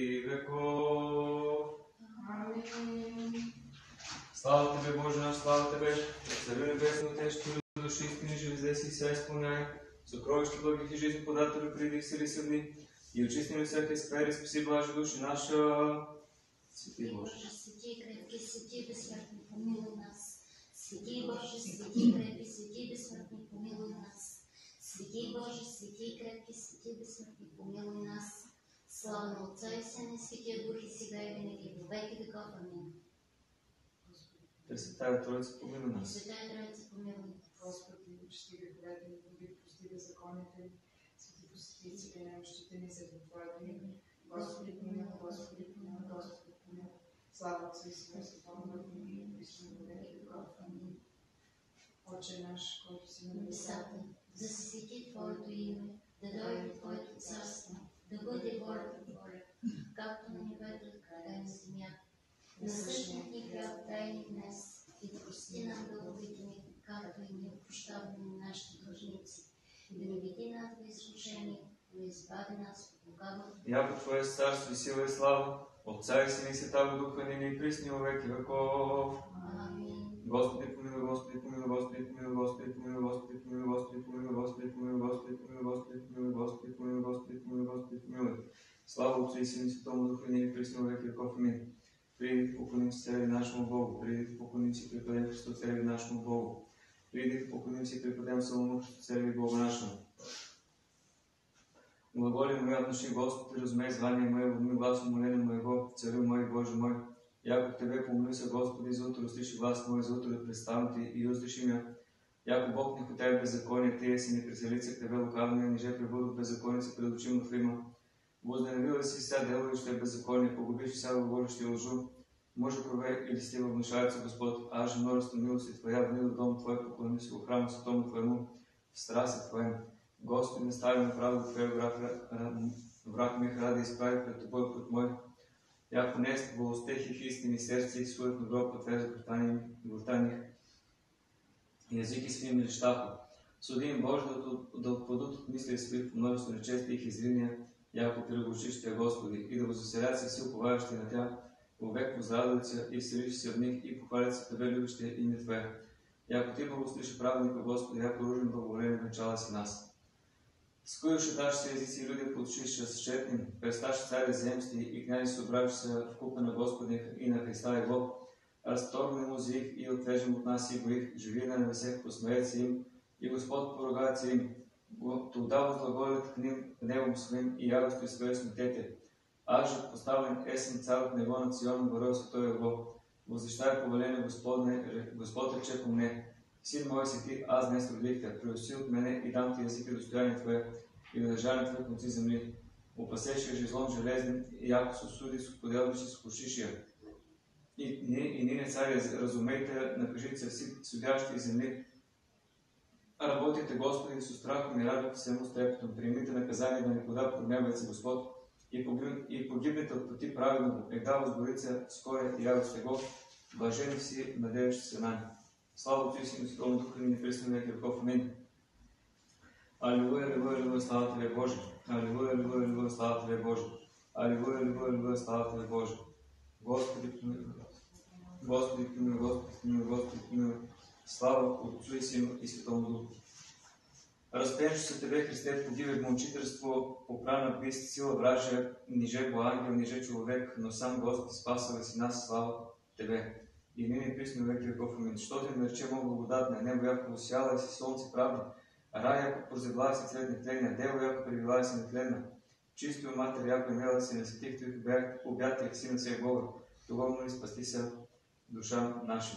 веков. Амин. Слава Тебе, Боже наш, слава Тебе, Царю Небесно, тежки души, истини, живи здесь и сега изпълняй. Сокровище благих и жизни подателю, приди се ли съдни, и очисти ми всяка сфери, спаси блажи души наша. Свети. Боже, свети, крепки, свети, безсмъртни, помилуй нас. Свети, Боже, свети, крепки, свети, безсмъртни, помилуй нас. Свети, Боже, свети, крепки, свети, безсмъртни, помилуй нас. Слава на Отца и Сина Светия Дух и сега и винаги, во веки веков. Амин. Пресветая Троица, помилуй нас. Святая Троица, помилуй. Господи, очисти греховете ни, води, прости беззаконите ни, свети посети сега немощите ни заради Твоето име. Господи, помилуй, Господи, помилуй, Господи, помилуй. Слава Отцу и Сина и Святому Духу и Христу на веки веков. Амин. Отче наш, който си на небесата, небесата, да се свети Твоето име, да дойде Твоето царство, да бъде волята Твоя, както на небето, така и на земята. Насъщният ни хляб дай ни днес и прости нам дълговите ни, както и ние прощаваме на нашите длъжници. И да не веди нас в изкушение, но избави нас от лукавото. Яко Твое царство и сила и слава, Отца и Сина и Святаго Духа, ныне и пресни во веки веков. Амин. Господи, помилуй, Господи, помилуй, Господи, помилуй, Господи, помилуй, Господи, помилуй, Господи, помилуй, Господи, помилуй, Господи, помилуй, Господи, помилуй, Господи, помилуй, Господи, помилуй, Господи, помилуй. Слава Отцу и Сину и Святому Духу, и во веки веков. Амин. Приди да поклоним се Цареви нашему Богу, приди да поклоним се и препадем Христу Цареви нашему Богу. Приди да поклоним се и препадем Солому Христу Цареви Богу нашему. Глаголи мои отноши, Господи, разумей звание ми гласно моление моего, Царю мой, Боже мой. Яко Тебе помоли се, Господи, за утро услыши глас мой, за утро да представам Ти и услыши ме. Яко Бог не хотя беззаконие, Тие си не прицелица к Тебе лукавния, ниже пребудох беззаконица пред очима Твоима. Возненавила си ся делающее беззаконие, погубиш ся говорящи лжу. Може прове или сте внушается Господ, аж множество милости Твоя, внил дом Твой, поклони се у храм святому Твоему, в страсти Твоем. Господи, не стави на правда Твоя, враг, ра- враг ми ради изправи пред Тобой път мой. Jako nest boustehih istini и своят sujetno doko trez gutanih язик и свим нещата. Суди им Боже да, да отпадат от мисли и свои по множество нечести и хизриния, яко пригочищия Господи, и да го заселят със сил поважащи на тях, век поздравят се и вселиш се в них и похвалят се Тебе, любище и не Твое. Яко Ти благословиш праведника, Господи, яко ружен благоволение начала си нас. С кои се езици и люди подшиша с четним, престаш цари земсти и князи събраш се в купа на Господи и на Христа Его, разторгни му за их и отвежем от нас и го их, живи на небесех, посмеят се им, и Господ порогат се им. Тогда возглаголят к ним гневом своим и яростью своей смутете. Аж поставлен есен царът него на Цион, горой святой Его. Возвещай повеление Господне, Господ рече по мне, Син мой си ти, аз днес родих те, преуси от мене и дам ти език и достояние Твое, и удържание Твое конци земли. Опасеше жезлон железен, и яко се суди с поделващи с кушишия. И, ни, и нине, цари, разумейте, накажите се всі судящи земли, Работите, Господи, с страхом и радвайте всему с трепетом. Примите наказание да никуда прогневается Господ и, погиб, и погибнете от пъти праведно, еда возгорится скоро и радостте го, блажени си, надеющи се на него. Слава Отцу и Сину Святому Духу, и присно веки веков. Амин. Аллилуйя, аллилуйя, слава Тебе, Боже. Аллилуйя, аллилуйя, аллилуйя, слава Тебе, Боже. Аллилуйя, аллилуйя, аллилуйя, слава Тебе, Боже. Господи, помилуй. Господи, помилуй, Господи, помилуй, Господи, помилуй. Слава Отцу и Сину и Святому Духу. Разпеншу се Тебе, Христе, погибе мъчителство, поправна бист, сила вража, ниже го ангел, ниже човек, но сам Господ спасава си нас, слава Тебе имени Писано век веков. Амин. Щото им рече Бог благодатна, небо яко посияла и си слънце правно, рая яко прозевла си цвет нетления, дело яко превила се нетлена. Чисто е матер яко е имела се не стих, той обятих е сина се Бога. Това му ли спасти се душа наша.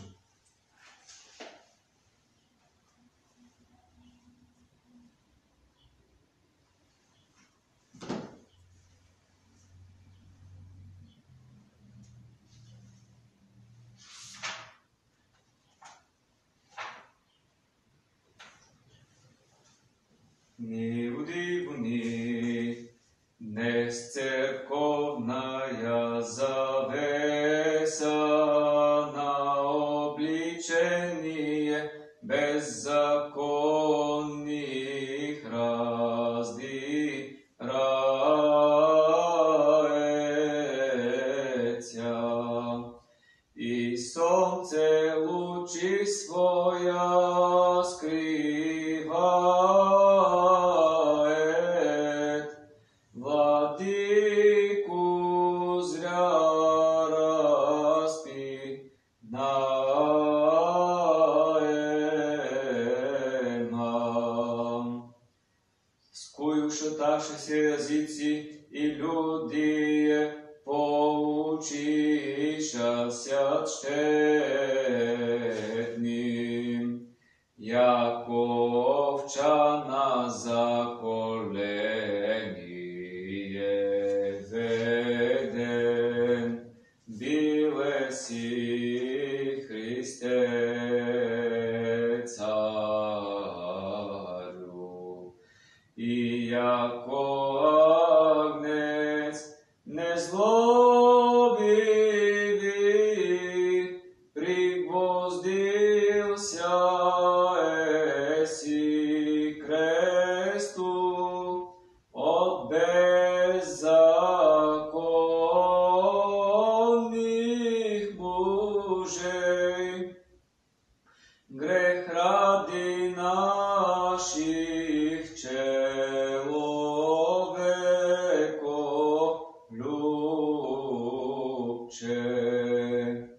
Любче.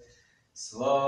Слава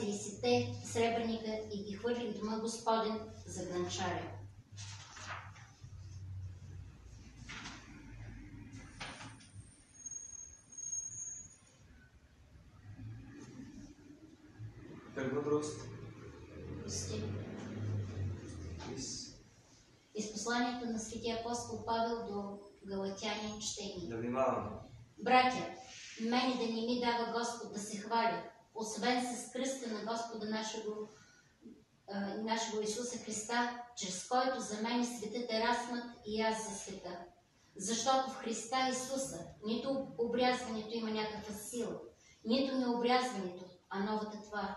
30 сребърника и ги хвърлих в дома Господен за гранчаря. Премъдрост. Стих. Из- посланието на светия апостол Павел до Галатяни четение. Да внимаваме. Братя, мене да не ми дава Господ да се хваля, освен с кръста на Господа нашего, нашего Исуса Христа, чрез който за мен светът е размът и аз за света. Защото в Христа Исуса нито обрязването има някаква сила, нито необрязването, а новата това.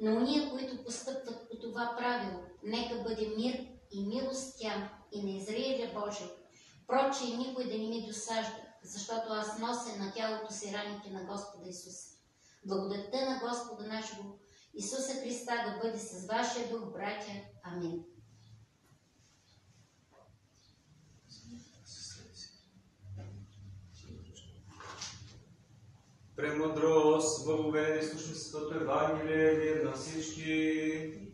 На уния, които постъпват по това правило, нека бъде мир и милост тя и на Израиля Божия. Проче никой да не ми досажда, защото аз нося на тялото си раните на Господа Исуса. Благодатта на Господа нашего Исуса Христа да бъде с вашия дух, братя. Амин. Премъдрост, благовение, слушницата Евангелие, мир на всички.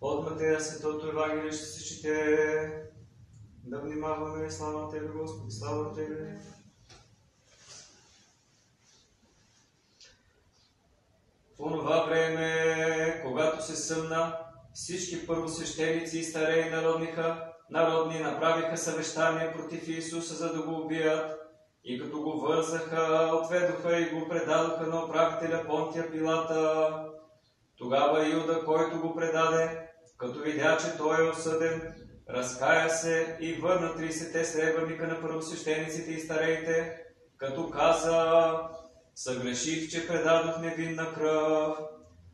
От Матея Светото Евангелие ще се чете. Да внимаваме. Слава Тебе, Господи, слава Тебе. Онова време, когато се съмна, всички първосвещеници и стареи народниха, народни направиха съвещание против Исуса, за да го убият. И като го вързаха, отведоха и го предадоха на управителя Понтия Пилата. Тогава Юда, който го предаде, като видя, че той е осъден, разкая се и върна 30 сребърника на първосвещениците и старейте, като каза, съгреших, че предадох невинна кръв.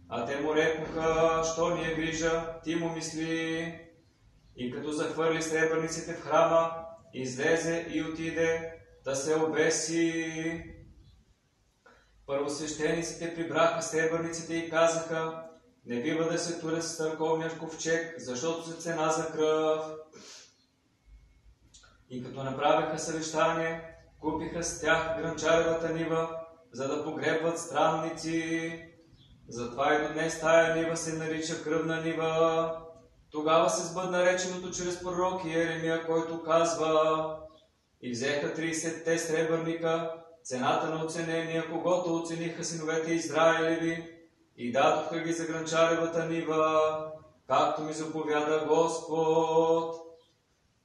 А те му рекоха, що ни е вижа, ти му мисли. И като захвърли сребърниците в храма, излезе и отиде да се обеси. Първосвещениците прибраха сребърниците и казаха, не бива да се турят с търковния ковчег, защото се цена за кръв. И като направиха съвещание, купиха с тях гранчаревата нива, за да погребват странници. Затова и до днес тая нива се нарича кръвна нива. Тогава се сбъдна реченото чрез пророк Еремия, който казва И взеха 30-те сребърника, цената на оценения, когато оцениха синовете Израилеви, и дадоха ги за гранчаревата нива, както ми заповяда Господ.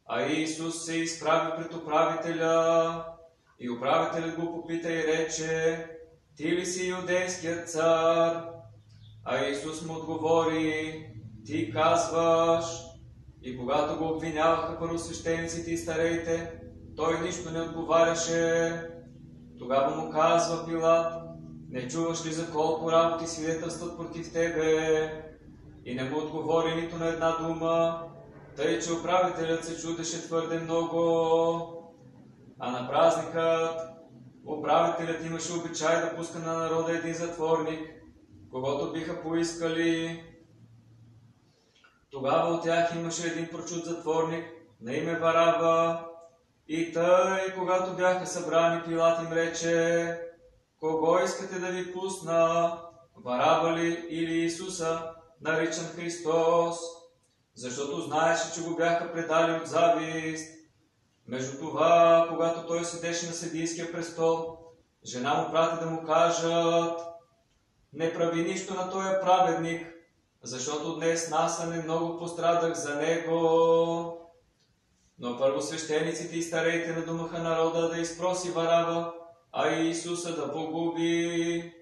А Исус се изправи пред управителя, и управителят го попита и рече, ти ли си юдейският цар? А Исус му отговори, ти казваш. И когато го обвиняваха първосвещениците и старейте, той нищо не отговаряше. Тогава му казва Пилат, не чуваш ли за колко работи свидетелстват против тебе? И не му отговори нито на една дума, тъй че управителят се чудеше твърде много. А на празникът управителят имаше обичай да пуска на народа един затворник, когато биха поискали. Тогава от тях имаше един прочут затворник на име Вараба. И тъй, когато бяха събрани, Пилат им рече, Кого искате да ви пусна? Вараба ли или Исуса, наричан Христос? Защото знаеше, че го бяха предали от завист. Между това, когато той седеше на съдийския престол, жена му прати да му кажат, не прави нищо на този праведник, защото днес насъне много пострадах за него. Но първо свещениците и старейте надумаха народа да изпроси Вараба, а Исуса да погуби.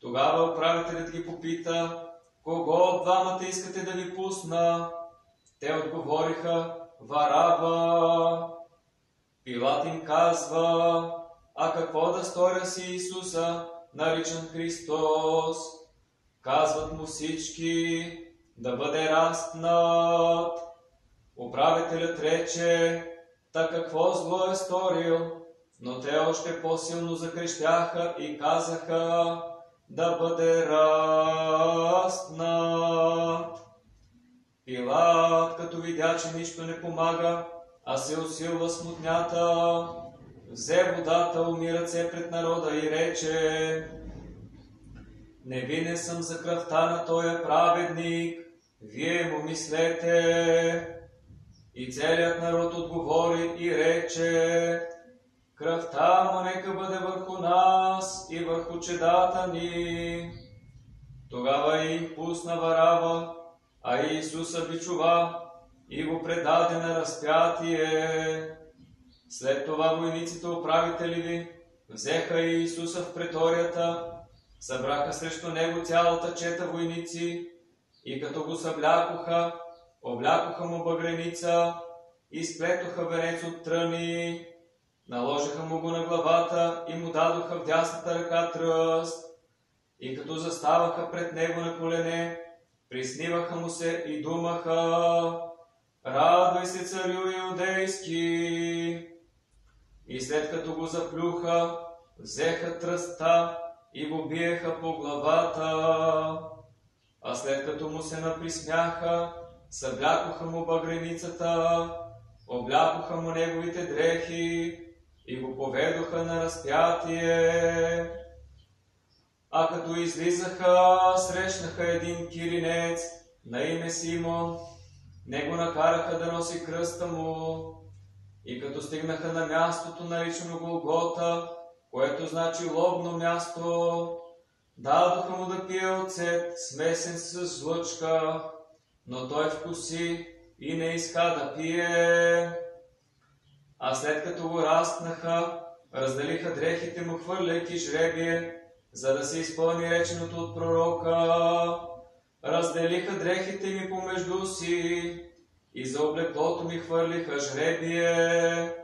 Тогава управителят ги попита, кого от двамата искате да ви пусна? Те отговориха, Варава. Пилат им казва, а какво да сторя си Исуса, наричан Христос? Казват му всички, да бъде разпнат. Управителят рече, та какво зло е сторил? Но те още по-силно закрещяха и казаха, да бъде разпнат. Пилат, като видя, че нищо не помага, а се усилва смутнята, взе водата, уми ръце пред народа и рече, Невинен съм за кръвта на този праведник, вие му мислете. И целият народ отговори и рече, кръвта му нека бъде върху нас и върху чедата ни. Тогава им пусна Варава, а Исуса бичува и го предаде на разпятие. След това войниците управители взеха Исуса в преторията, събраха срещу него цялата чета войници и като го съблякоха, облякоха му бъгреница и сплетоха венец от тръни, наложиха му го на главата и му дадоха в дясната ръка тръст. И като заставаха пред него на колене, присниваха му се и думаха, радвай се, царю иудейски. И след като го заплюха, взеха тръста и го биеха по главата. А след като му се наприсмяха, съблякоха му багреницата, облякоха му неговите дрехи и го поведоха на разпятие. А като излизаха, срещнаха един киринец на име Симон. Него накараха да носи кръста му. И като стигнаха на мястото, наричано Голгота, което значи лобно място, дадоха му да пие оцет, смесен с лъчка, но той вкуси и не иска да пие. А след като го разпнаха, разделиха дрехите му, хвърляйки жребие, за да се изпълни реченото от пророка. Разделиха дрехите ми помежду си и за облеклото ми хвърлиха жребие.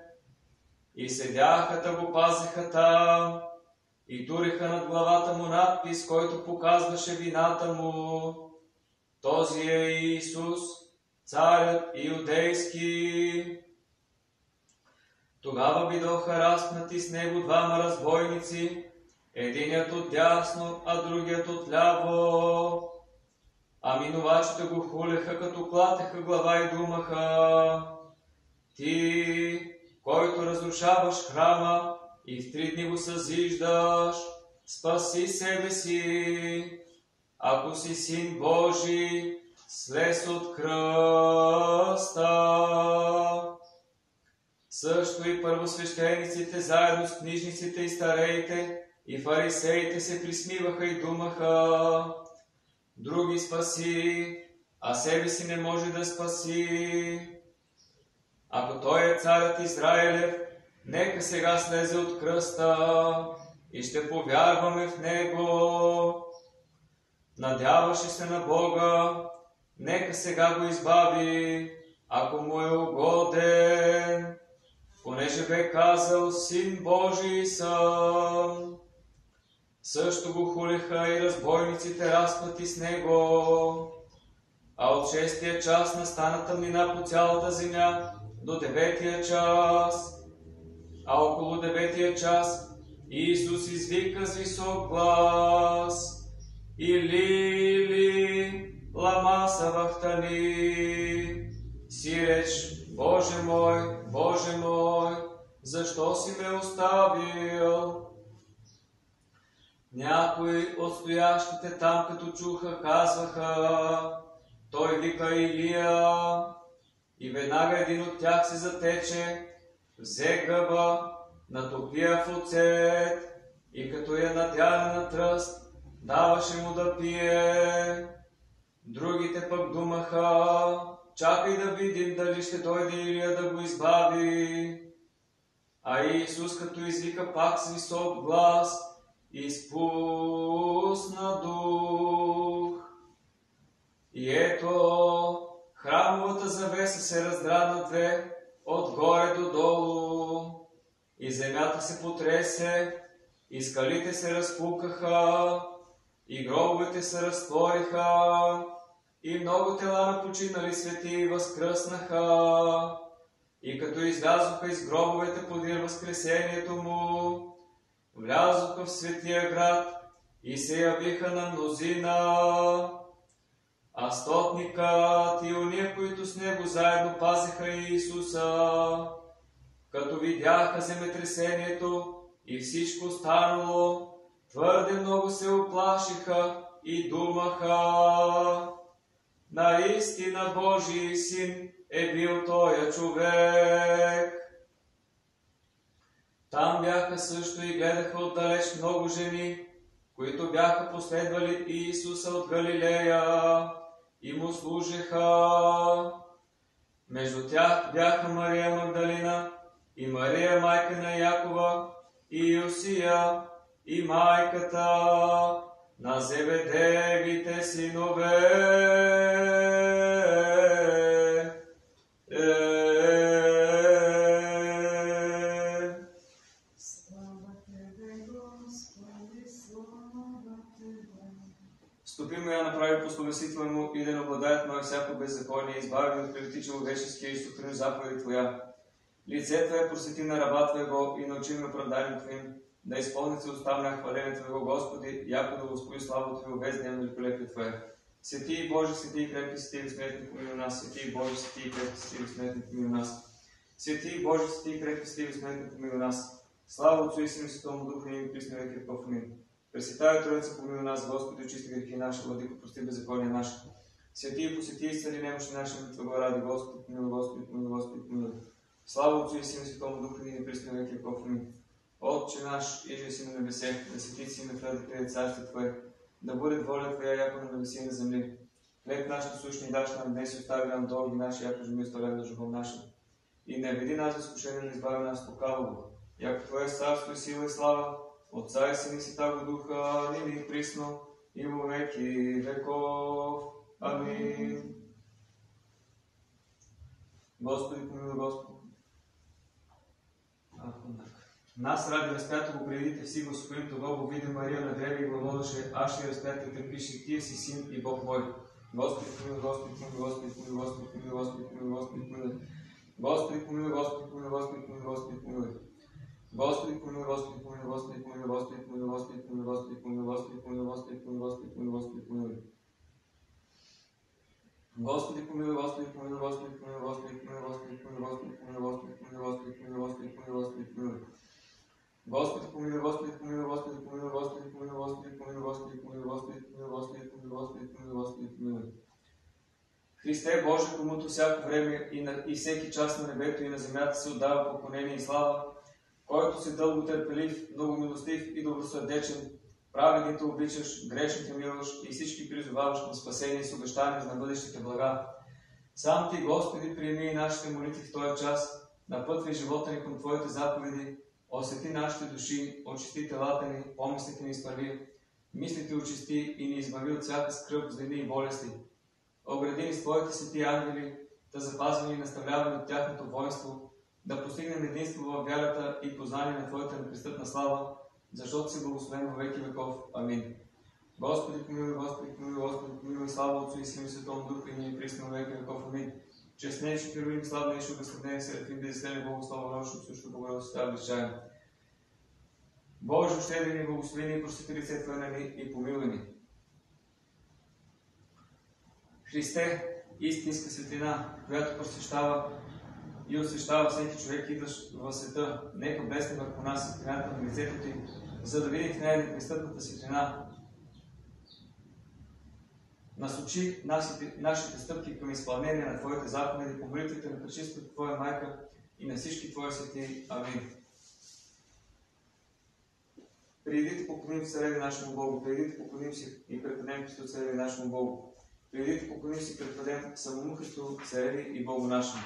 И седяха да го пазеха там и туриха над главата му надпис, който показваше вината му. Този е Исус, царят иудейски. Тогава бидоха разпнати с него двама разбойници, единият от дясно, а другият от ляво. А минувачите го хулеха, като клатеха глава и думаха, Ти, който разрушаваш храма и в три дни го съзиждаш, спаси себе си. Ако си син Божий, слез от кръста. Също и първосвещениците, заедно с книжниците и стареите, и фарисеите се присмиваха и думаха, други спаси, а себе си не може да спаси. Ако той е царят Израилев, нека сега слезе от кръста и ще повярваме в него. Надяваше се на Бога, нека сега го избави, ако му е угоден, понеже бе казал, Син Божий съм. Също го хулиха и разбойниците разпнати с него. А от шестия час настана тъмнина по цялата земя до деветия час. А около деветия час Исус извика с висок глас. Стоящите там, като чуха, казваха, той вика Илия. И веднага един от тях се затече, взе гъба, натопия в оцет и като я надяна на тръст, даваше му да пие. Другите пък думаха, чакай да видим дали ще дойде Илия да го избави. А Исус, като извика пак с висок глас, изпусна дух. И ето, храмовата завеса се раздра на две, отгоре до долу, и земята се потресе, и скалите се разпукаха, и гробовете се разтвориха, и много тела на починали свети възкръснаха. И като излязоха из гробовете подир възкресението му, влязоха в светия град и се явиха на мнозина. А стотникът и уния, които с него заедно пазиха Иисуса, като видяха земетресението и всичко станало, твърде много се оплашиха и думаха. Наистина Божий син е бил той човек. Там бяха също и гледаха отдалеч много жени, които бяха последвали Иисуса от Галилея и му служеха. Между тях бяха Мария Магдалина и Мария майка на Якова и Йосия и майката на Зебедевите синове. Беззаконие, избави от клевети човеческия и сохрани заповеди Твоя. Лице Твое просвети на раба Твоего и научи ме оправданием Твоим, да изпълни целостта на хваление Твоего, Господи, яко да възпои слава Твоего без дневно великолепие Твое. Свети и Боже, свети и крепки, свети и безсмертни помилуй нас, свети и Боже, свети и крепки, свети и безсмертни помилуй нас. Свети и Боже, свети и крепки, свети и безсмертни помилуй нас. Слава Отцу и Сину Святому Духу, и нима присно веки. Амин. Пресветая Троица, помилуй нас, Господи, очисти грехи наши, владико, прости беззакония наши. Свети и посети и цели немощи наши, на Твого ради, Господи, помилуй, Господи, помилуй, Господи, помилуй. Слава Отцу и Сину и Святому Духу, и присно веки веков. Амин. Отче наш, иже си на небесе, да свети си на приеде царство Твое, да бъде воля Твоя, яко на небеси и на земли. Хлеб нашето сущни даш нам днес и остави нам дълги наши, яко жми оставляме на живот наша. И не веди нас в изкушение, но избави нас лукавого. Яко Твое царство и сила и слава, Отца и Сина и Святаго Духа, нима и присно, и во веки веков. Амин. Господи, помилуй Господи. Нас ради разпято го предите си, Господин, тогава го види Мария на древе и го водеше, аз ще разпято и търпиш Тия си син и Бог мой. Господи, помилуй, Господи, помилуй, Господи, помилуй, Господи, помилуй, Господи, помилуй, Господи, помилуй. Господи, помилуй, Господи, помилуй, Господи, помилуй, Господи, помилуй. Господи, помилуй, Господи, помилуй, Господи, помилуй, Господи, помилуй, Господи, помилуй, Господи, помилуй, Господи, помилуй, Господи, помилуй, Господи, помилуй, Господи, помилуй. Господи, помилуй, Господи, помилуй, Господи, помилуй, Господи, помилуй, Господи, помилуй, Господи, помилуй, Господи, помилуй, Господи, помилуй, Господи, помилуй, Господи, помилуй. Господи, помилуй, Господи, помилуй, Господи, помилуй, Господи, помилуй, Господи, помилуй, Господи, помилуй, Господи, помилуй, Господи, помилуй, Господи, помилуй, Господи, помилуй. Христе Боже, комуто всяко време и, на, и всеки час на небето и на земята се отдава поклонение и слава, който си дълго търпелив, много милостив и добросърдечен, праведните обичаш, грешните милваш и всички призоваваш на спасение с обещание на бъдещите блага. Сам Ти, Господи, приеми и нашите молитви в този час, напътвай живота ни към Твоите заповеди, освети нашите души, очисти телата ни, помислите ни изправи, мислите очисти и ни избави от всяка скръп, злини и болести. Огради ни с Твоите свети ангели, да запазвани и наставлявани от тяхното воинство, да постигнем единство във вярата и познание на Твоята непристъпна слава, защото си благословен във веки веков. Амин. Господи, помилуй, Господи, помилуй, Господи, помилуй, слава Отцу и Сину и Светому Духу и ние във веки веков. Амин. Честнейши, херувим, славнейши, обезсъднени, серафим, да изследне Богослава нощно, също Богородица, става безчаен. Боже, щедри ни, благослови ни, прости лице Твое ни и помилуй ни. Христе, истинска светлина, която просвещава и освещава всеки човек, идващ в света. Нека блесне върху нас светлината на лицето Ти, за да види в нея непристъпната светлина. Насочи нашите, нашите стъпки към изпълнение на Твоите заповеди, по молитвите на Пречистата Твоя майка и на всички Твои свети. Амин. Придите поклоним се цареви нашему Богу, придите поклоним се и предадем Христо цареви нашему Богу. Придите поклоним се и предадем самому Христу цареви и Богу нашему.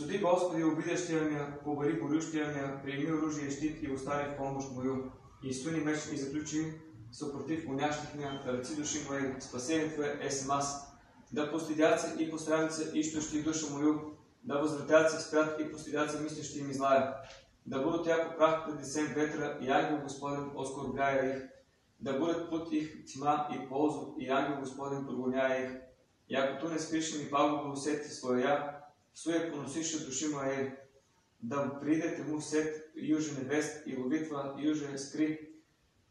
Суди Господи обидящия ме, побари борющия ме, приеми оръжие и щит и остани в помощ мою. И суни меч и заключи супротив унящих мя, ръци души мои, спасение Твое е аз. Да постидят се и постранят се ищущи душа мою, да възвратят се спрят и постидят се мислещи им излая. Да будат яко прах пред десен ветра и ангел Господен оскорбляя их. Да бъдат път их тьма и ползу и ангел Господен прогоняя их. Яко ту не спише ми пагубно усети своя, суе поносише души моя, да придете му сет юже невест и ловитва юже скри,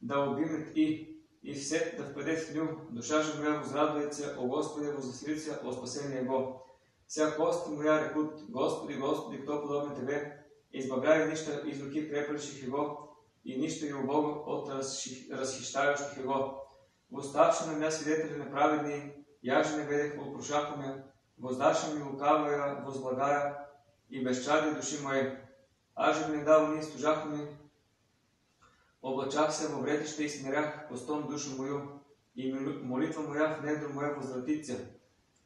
да обимет и, и всет да впадет в ню, душа же моя возрадуется, о Господе возвеселится, о спасение Его. Вся кост моя рекут, Господи, Господи, кто подобен Тебе, избавляй нища из руки креплящих Его, и нищо и Бога от разхищаващих Его. Восставши на меня свидетели неправедни, я же не ведех въпрошаха ме, воздаше ми лукавая, возблагая, и безчади души мои. Аз же не дал ние служаха ми, облачах се във вретище и смирях постом душу мою, и молитва моя в недро моя возвратица.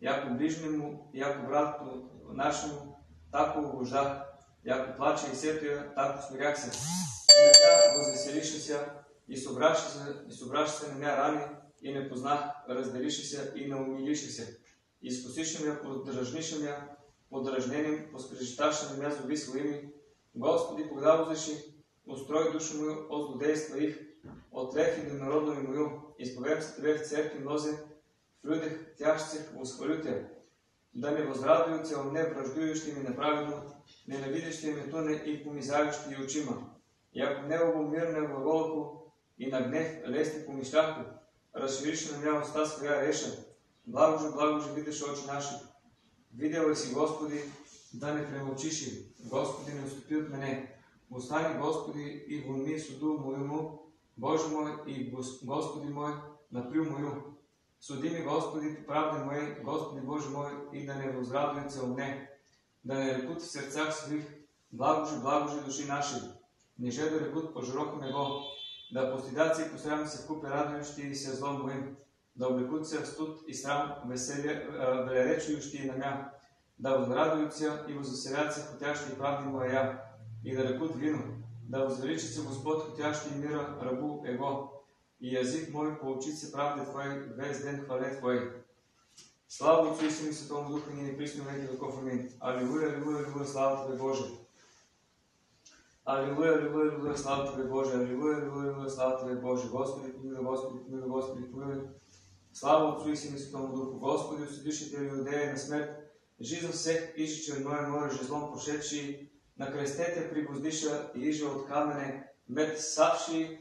Яко ближни му, яко брат нашему, тако обождах, яко плаче и сетуя, тако смирях се. И така възвеселише се, и събраше се, и събраше се на мя рани, и не познах, разделише се и не умилише се. Подражнише ме, подражненим, поскрежеташе на мя зуби своими. Господи, кога возеши, устрой душу мою от злодейства их, от лех и народно ми мою, изповем се Тебе в церкви мнозе, в людях тящих восхвалю Те, да не возрадуются о мне враждующи ми неправедно, ненавидящи ме туне и помизаващи очима. И ако негово мирне глаголко и на гнев лести помишлях, разшириш на мя уста своя реша, благоже, благоже видиш очи наши. Видел ли си, Господи, да не премълчиши, Господи, не отступи от мене. Остани, Господи, и вонми суду моему, Боже мой и Господи мой, наприл мою. Суди ми, Господи, правда мой, Господи Боже мой, и да не возрадуется от мне, да не рекут в сърцах своих, благоже, благоже души наши, ниже да рекут пожироко него, да постидат се и посрам се купе радующи и се злом моим, да облекут се в студ и срам велеречующи на мя, да возрадуют се и возоселят се хотящи и правди моя, и да рекут вино, да возвеличи се Господ хотящи мира рабу Его, и язик мой поучит се правде Твой, весь ден хвале Твой. Слава Отцу и Сину и Святому Духу, ныне и присно веки веков. Аминь. Аллилуйя, аллилуйя, аллилуйя, слава Тебе, Боже. Аллилуйя, аллилуйя, аллилуйя, слава Тебе, Боже. Аллилуйя, аллилуйя, аллилуйя, слава Тебе, Боже. Господи, помилуй, Господи, помилуй, Господи, помилуй. Слава Отцу и Сину Святому Духу. Господи, осудишите ли иудея на смерть, жизнь всех иже черное море жезлом прошедший, на крестете пригвоздиша и иже от камене, мед савши,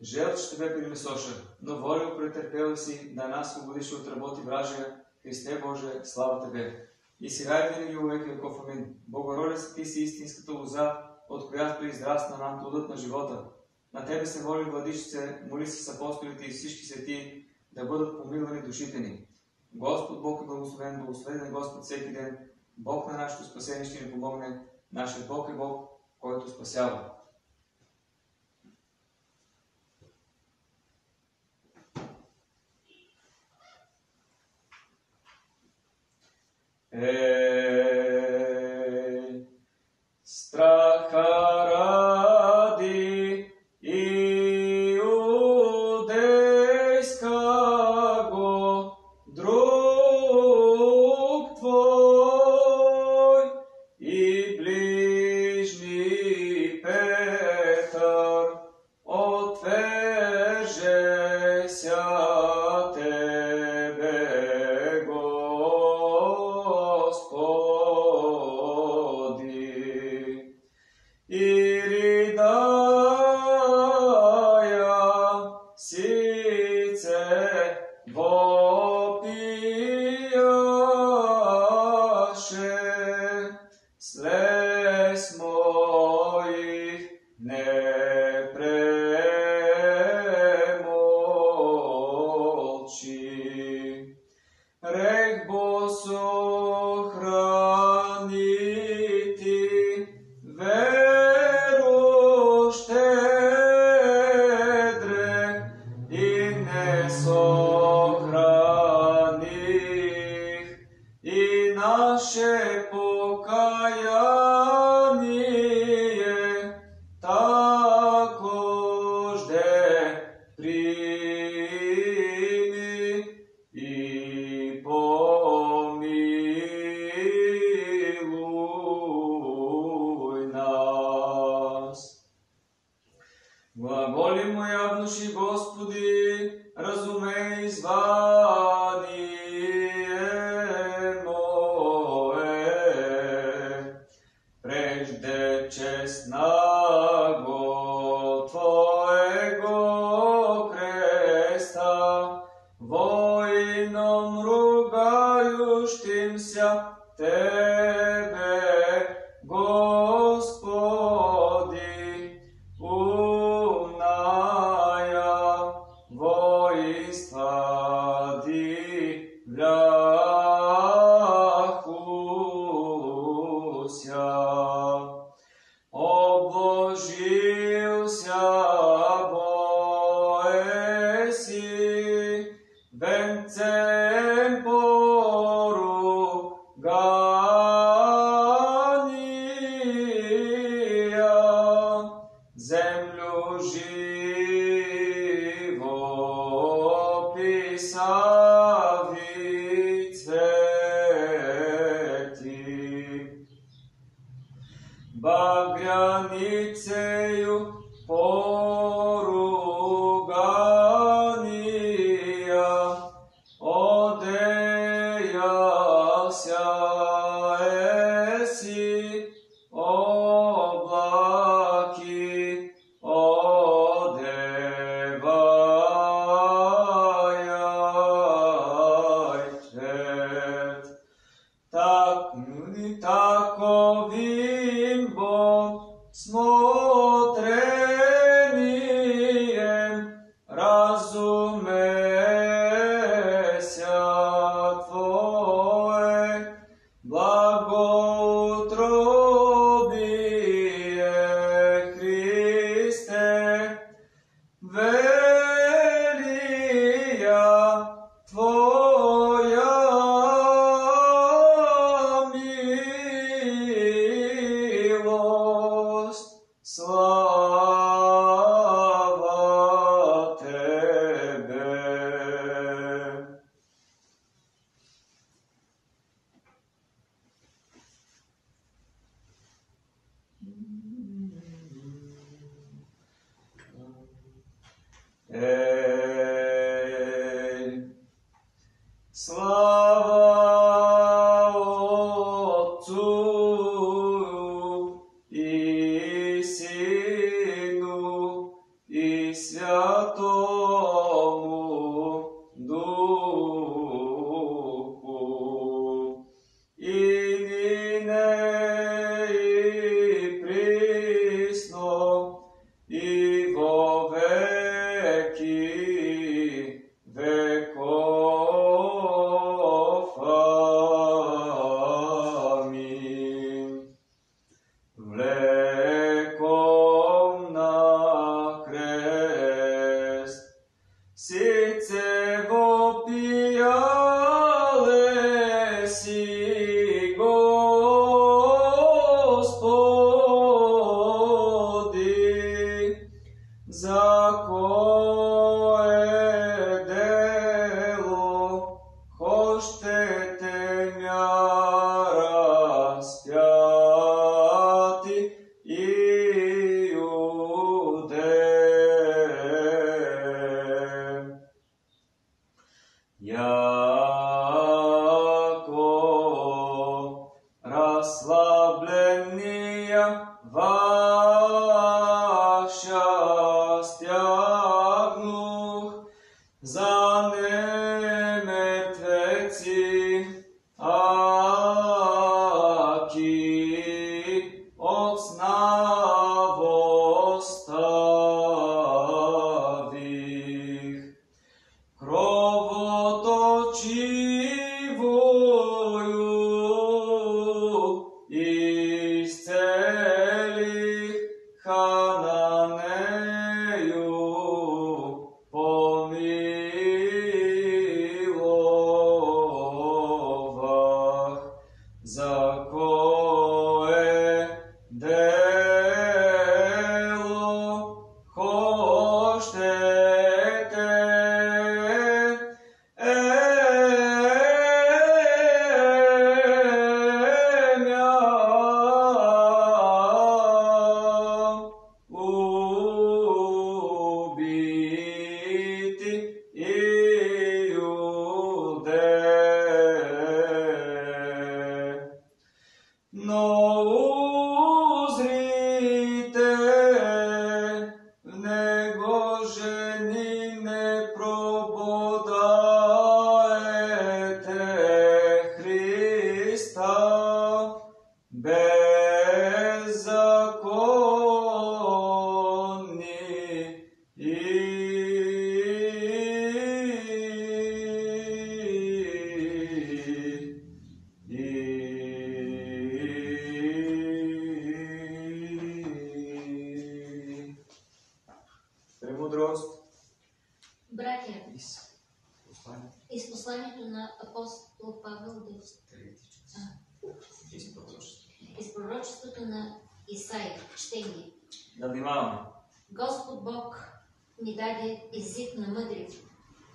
желт ще бе перенесоша, но волю претърпела си да нас свободиш от работи вражия, Христе Боже, слава Тебе! И сега и винаги увеки веков амин. Богородица, Ти си истинската лоза, от която израсна нам плодът на живота. На Тебе се моли, владичице, моли се с апостолите и всички свети, да бъдат помилвани душите ни. Господ Бог е благословен, благословен е Господ всеки ден. Бог на нашето спасение ще ни помогне. Нашият Бог е Бог, който спасява. Ей,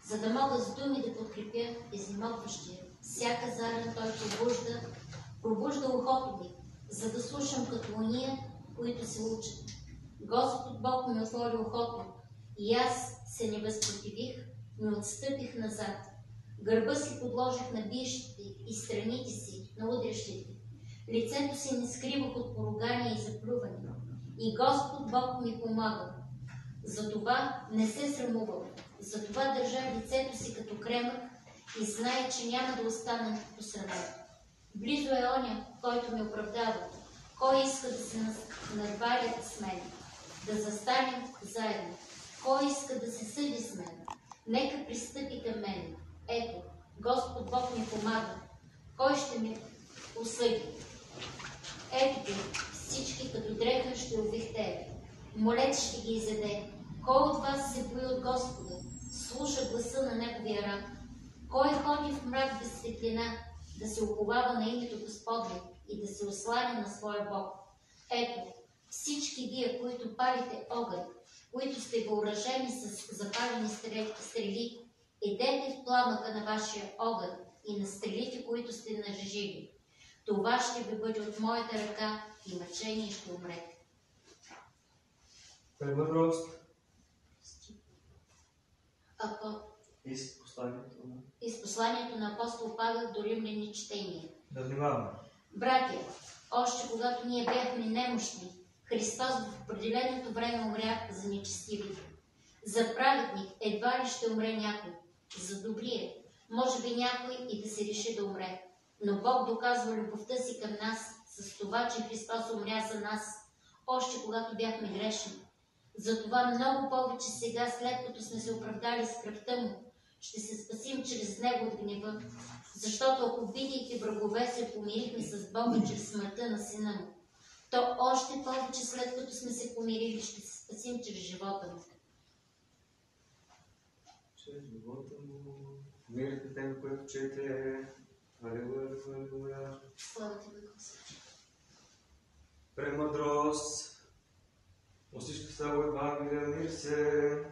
за да мога с думи да подкрепя изнемогващия. Всяка заран той пробужда, пробужда ухото ми, за да слушам като уния, които се учат. Господ Бог ми отвори ухото, и аз се не възпротивих, но отстъпих назад. Гърба си подложих на биещите и страните си на удрящите. Лицето си не скривах от поругания и заплюване. И Господ Бог ми помага. Затова не се срамувам. Затова държа лицето си като кремък и знае, че няма да остана посрамен. Близо е оня, който ме оправдава. Кой иска да се надваля с мен? Да застанем заедно. Кой иска да се съди с мен? Нека пристъпи към мен. Ето, Господ Бог ми помага. Кой ще ме осъди? Ето ги, всички като дреха ще увихте. Молец ще ги изеде. Кой от вас се бои от Господа? Слуша гласа на Неговия раб. Кой ходи в мрак без светлина, да се уповава на името Господне и да се осланя на своя Бог? Ето, всички вие, които палите огън, които сте въоръжени с запалени стрели, идете в пламъка на вашия огън и на стрелите, които сте нажежили. Това ще ви бъде от моята ръка и мъчение ще умрете. Премудрост Ако из посланието на из посланието на апостол Павел до римляни четение. Да внимаваме. Братя, още когато ние бяхме немощни, Христос в определеното време умря за нечестивите. За праведник едва ли ще умре някой. За добрия, може би някой и да се реши да умре. Но Бог доказва любовта си към нас с това, че Христос умря за нас, още когато бяхме грешни. Затова много повече сега, след като сме се оправдали с кръвта му, ще се спасим чрез него от гнева. Защото ако бидейки врагове, се помирихме с Бога чрез смъртта на сина му, то още повече след като сме се помирили, ще се спасим чрез живота му. Чрез живота му. Мирът на тебе, което чете. Алелуя, алелуя, алелуя. Слава ти. Премъдрост. От всички само Евангелия, мир се.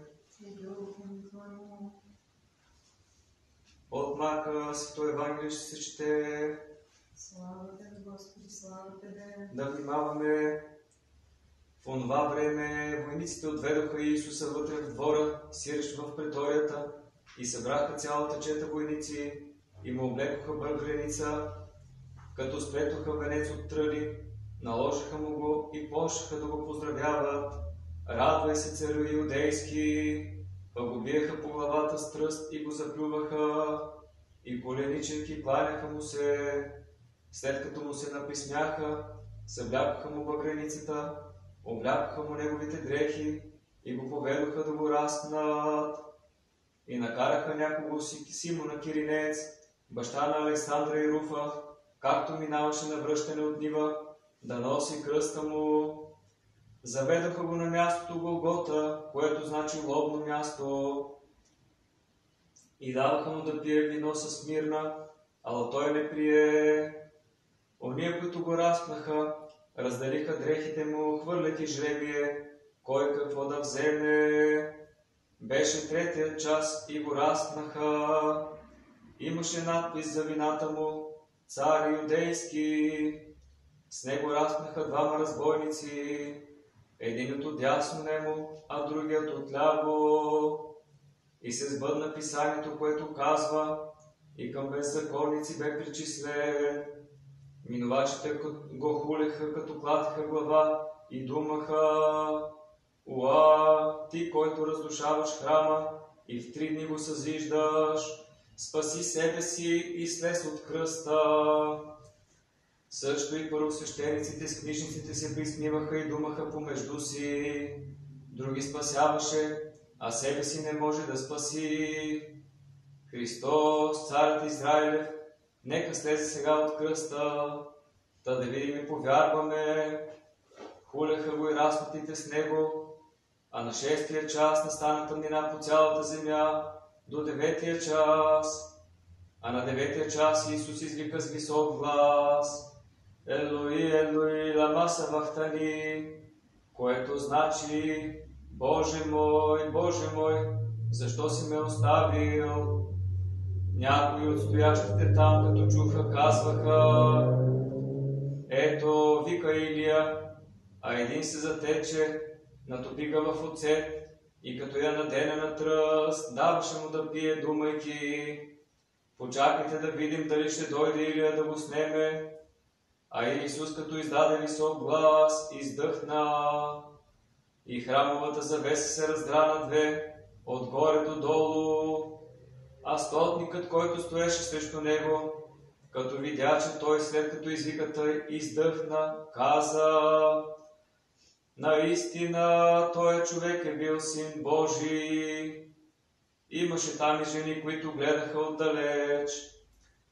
От мака Свето Евангелие ще се чете. Слава Тебе, Господи, слава Тебе. Да внимаваме. В онова време войниците отведоха Иисуса вътре в двора, сирещ в преторията, и събраха цялата чета войници и му облекоха бърбреница, като сплетоха венец от тръли, наложиха му го и почнаха да го поздравяват. Радвай се, царю иудейски! Па го биеха по главата с тръст и го заплюваха, и колениченки кланяха му се. След като му се написмяха, съблякоха му багреницата, облякоха му неговите дрехи и го поведоха да го разпнат. И накараха някого си Симона Киринец, баща на Александра и Руфа, както минаваше на връщане от нива, да носи кръста му. Заведоха го на мястото Голгота, което значи лобно място. И даваха му да пие вино с мирна, ала той не прие. Ония, които го разпнаха, разделиха дрехите му, хвърляки жребие, кой какво да вземе. Беше третия час и го разпнаха. Имаше надпис за вината му, цар юдейски. С него разпнаха двама разбойници, един от дясно нему, а другият от ляво. И се сбъдна писанието, което казва, и към беззаконници бе причислен. Минувачите го хулеха, като клатиха глава и думаха, Уа, ти, който разрушаваш храма и в три дни го съзиждаш. Спаси себе си и слез от кръста. Също и първосвещениците с книжниците се присмиваха и думаха помежду си. Други спасяваше, а себе си не може да спаси. Христос, царят Израилев, нека слезе сега от кръста, да да видим и повярваме. Хуляха го и разпитите с него, а на шестия час настана тъмнина по цялата земя до деветия час. А на деветия час Исус извика с висок глас Елои, Елои, лама савахтани, което значи Боже мой, Боже мой, защо си ме оставил? Някои от стоящите там, като чуха, казваха, ето, вика Илия, а един се затече, натопи ga в оцет и като я надене на тръст, даваше му да пие, думайки, почакайте да видим дали ще дойде Илия да го снеме. А Исус, като издаде висок глас, издъхна и храмовата завеса се раздра на две, отгоре до долу, а стотникът, който стоеше срещу него, като видя, че той след като извиката издъхна, каза Наистина, той човек е бил син Божий. Имаше там и жени, които гледаха отдалеч.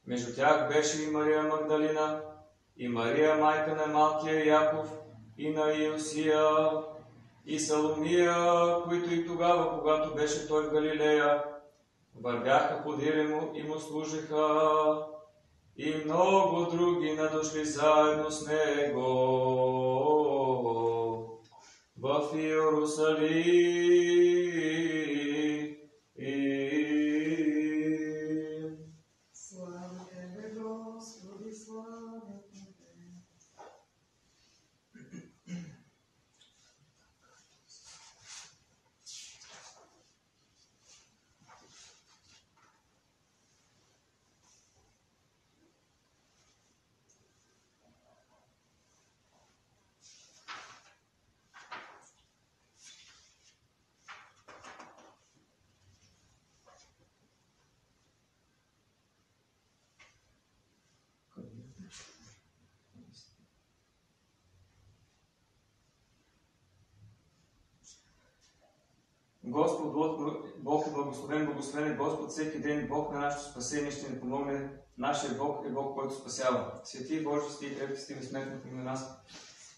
Между тях беше и Мария Магдалина, и Мария, майка на малкия Яков, и на Иосия, и Саломия, които и тогава, когато беше той в Галилея, вървяха подире му и му служиха, и много други надошли заедно с него в Иерусалим. Слава Тебе, Господи, слава Тебе. Господ, Бог, Бог е благословен, благословен е Господ всеки ден, Бог на нашето спасение ще ни помогне. Нашия Бог е Бог, който спасява. Свети Божи, свети и крепки, свети безсмертни помимо нас.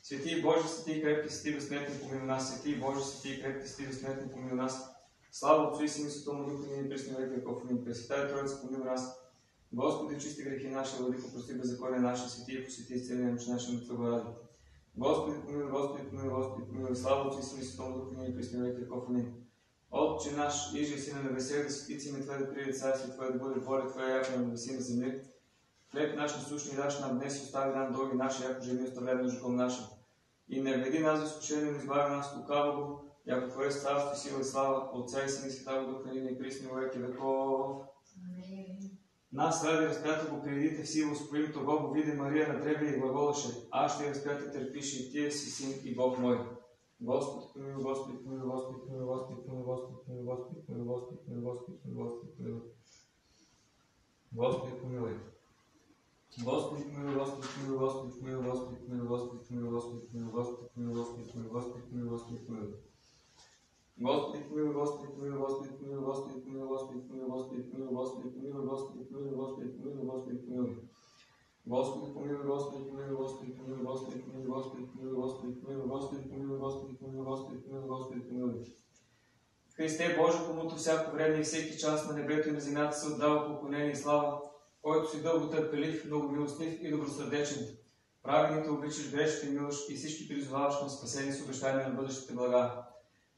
Свети Божи, свети и крепки, свети безсмертни помимо нас. Свети Божи, свети и крепки, свети безсмертни помимо нас. Слава Отцу и Сину и Святому Духу, и пресни веки веков. Амин. Пресветая Троица помимо нас. Господи, чисти грехи наши, владико, прости беззаконие наше, свети и посвети изцеление на наша на Твоего ради. Господи, помилуй, Господи, помилуй, Господи, помилуй. Слава Отцу и Сину и Святому Духу, и пресни веки веков. Амин. Отче наш, иже си на небесе, да свети име Твое, да приеде царство Твое, да бъде воля Твоя, яко на небеси на земли. Хлеб наш насущни даш нам днес и остави нам дълги наши, яко жени оставляем нуждом нашим. И не веди нас за изкушение, но избави нас от лукавого, яко Твое царство, сила и слава, Отца и Сина и Святаго Духа, ныне и присни во веки веков. Нас ради разпято го приведите в силост, по името Богу види Мария на древе и глаголаше, аз ще разпято търпиш и Тие си син и Бог мой. Господи, помилуй, Господи, помилуй, Господи, помилуй, Господи, помилуй, Господи, помилуй, Господи, помилуй, Господи, помилуй, Господи, помилуй, Господи, помилуй. Господи, помилуй. Господи, помилуй, Господи, помилуй, Господи, помилуй, Господи, помилуй, Господи, помилуй, Господи, помилуй, Господи, помилуй, Господи, помилуй, Господи, помилуй, Господи, помилуй. Господи, помилуй, Господи, помилуй, Господи, помилуй, Господи, помилуй, Господи, помилуй, Господи, помилуй, Господи, помилуй, Господи, помилуй, Господи, помилуй, Господи, помилуй. Господи, помилуй, Господи, помилуй, Господи, помилуй, Господи, помилуй, Господи, помилуй, Господи, помилуй, Господи, помилуй, Господи, помилуй, Господи, помилуй, Господи, помилуй. Христе Боже, комуто всяко време и всеки час на небето и на земята се отдава поклонение и слава, който си дълго търпелив, много милостив и добросърдечен. Праведните обичаш грешните милош и всички призоваваш на спасение с обещание на бъдещите блага.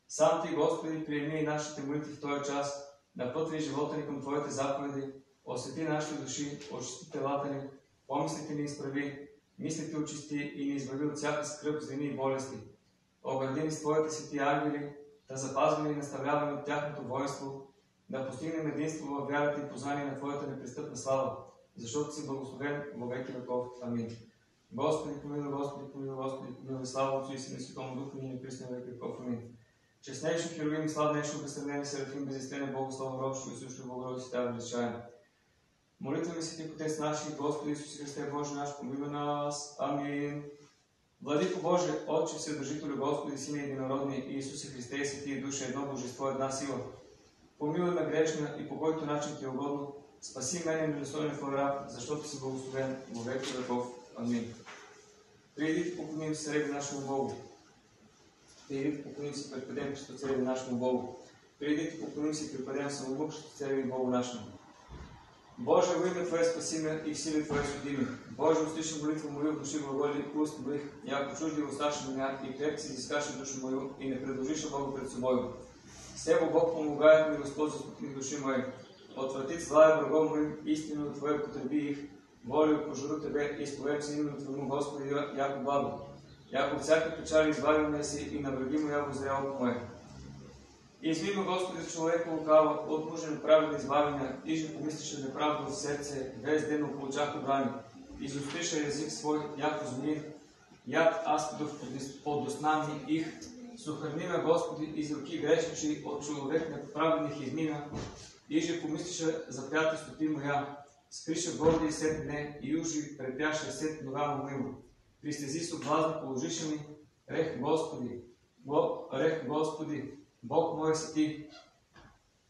Сам Ти, Господи, приеми и нашите молитви в този час, напътвай живота ни към Твоите заповеди, освети нашите души, очисти телата ни, помислите ни изправи, мислите очисти и ни избави от всяка скръп, злини и болести. Огради ни с Твоите свети ангели, да запазваме и наставляваме от тяхното воинство, да постигнем единство във вярата и познание на Твоята непрестъпна слава, защото си благословен во веки веков. Амин. Господи, помилуй, Господи, помилуй, Господи, помилуй, слава Отцу и Сина и Святому Духу, и ни присне веки веков. Амин. Честнейший Херувим, славнейший безсъмнен Серафим, безестенен Богослов, Робщо и също Богородица, Тя величаем. Молитваме се ти, Отец наши, Господи Исус Христе, Боже наш, помилуй нас. Амин. Владико Боже, Отче, Вседържителю, Господи, Сине Единородни, Иисусе Христе и Светия Душа, едно Божество, една сила. Помилуй ме грешна и по който начин ти е угодно. Спаси мене недостоен в раб, защото си благословен во веки веков. Амин. Преди да поклоним се реди нашему Богу. Преди да поклоним се препадем Христо цареви нашему Богу. Преди да поклоним се препадем самому Христо цареви Богу нашему. Боже, во имя Твое спаси ме и в силе Твое суди ме. Боже, услыши молитву мою, души глаголи уст моих, яко чужди оставши меня и крепки изискаши душу мою и не предложиша Богу пред собою. Себо Бог помогает ми, Господ, заступни души мои. Отврати злая врагом моим, истину Твое потреби их. Волю пожру Тебе и изповем се именно Твоему, Господи, яко благо. Яко всяка печали избави ме си и на враги моя возрял мое. Извима Господи човека лукава, от мужа праведни избавения, и же помислише неправда в сърце, без ден получах брани. Изостиша език свой, яко змин, як аспидов подоснани их. Сохрани ме, Господи, из руки грешничи, от човек неправедних измина, и же помислише за пята стопи моя. Скриша горди сет дне, и ужи препяше сет нога моему. Пристези соблазна положише ми, рех Господи, Го, рех Господи, Бог мой си ти.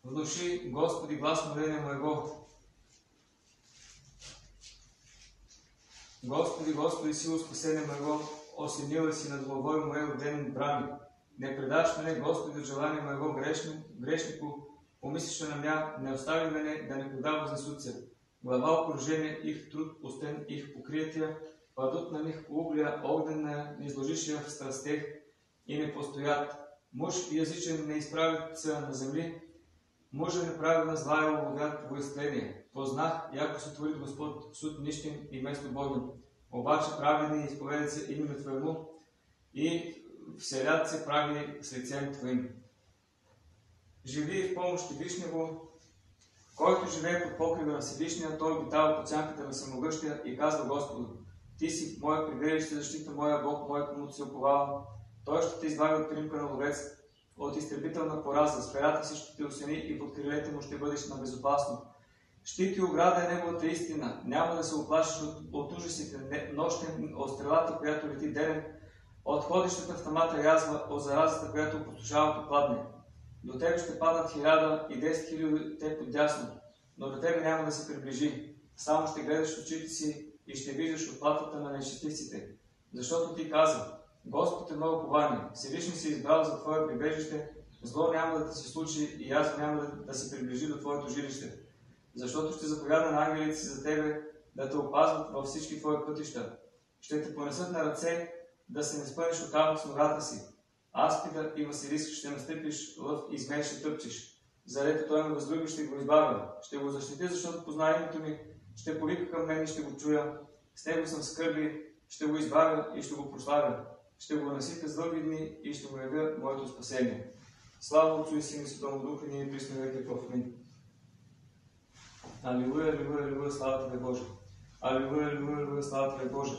Внуши, Господи, глас моления моего. Господи, Господи, силу спасения моего, осенила си над главой моего ден брани. Не предаш мене, Господи, желание моего грешно, грешнику, помислише на мя, не остави мене да не подава суце. Глава окружение их труд, пустен их покрития, падут на них угля огнена, не изложише в страстех и не постоят. Мъж язичен не изправят се на земли, мъжа неправедна зла е облагат во изтление. Познах, яко се твори Господ суд нищен и место Богом. Обаче праведни изповедат се именно Твоему и вселят се прави с лицем Твоим. Живи в помощ Вишнего, който живее под покрива на Всевишния, той обитава под сянката на Самогъщия и казва Господу, Ти си моя прибежище, защита моя Бог, моя комуто се оповава, той ще те избави от примка на ловец, от изтребителна пораза, с перата си ще те осени и под крилете му ще бъдеш на безопасно. Щит и ограда е неговата истина. Няма да се оплашиш от, от ужасите нощен, от стрелата, която лети денен, от ходещата в тамата язва, от заразата, която опустошава попадне. До тебе ще паднат хиляда и 10 хиляди те подясно, но до тебе няма да се приближи. Само ще гледаш очите си и ще виждаш оплатата на нечестивците. Защото ти каза, Господ е много ковани. Всевишни си избрал за Твое прибежище, зло няма да ти се случи и аз няма да, да се приближи до Твоето жилище. Защото ще заповяда на ангелите си за Тебе да те опазват във всички Твои пътища. Ще те понесат на ръце да се не спънеш от с ногата си. Аспида и Василиск ще настъпиш, лъв и змей ще тъпчеш. Зарето той ме възлюби, ще го избавя. Ще го защити, защото познае името ми. Ще повика към мен и ще го чуя. С него съм скърби, ще го избавя и ще го прославя ще го насита с дълги дни и ще го явя моето спасение. Слава Отцу и Син и Святому Духу, ние присме веки в Амин. Алилуя, алилуя, алилуя, слава Тебе Боже. Алилуя, алилуя, алилуя, слава Тебе Боже.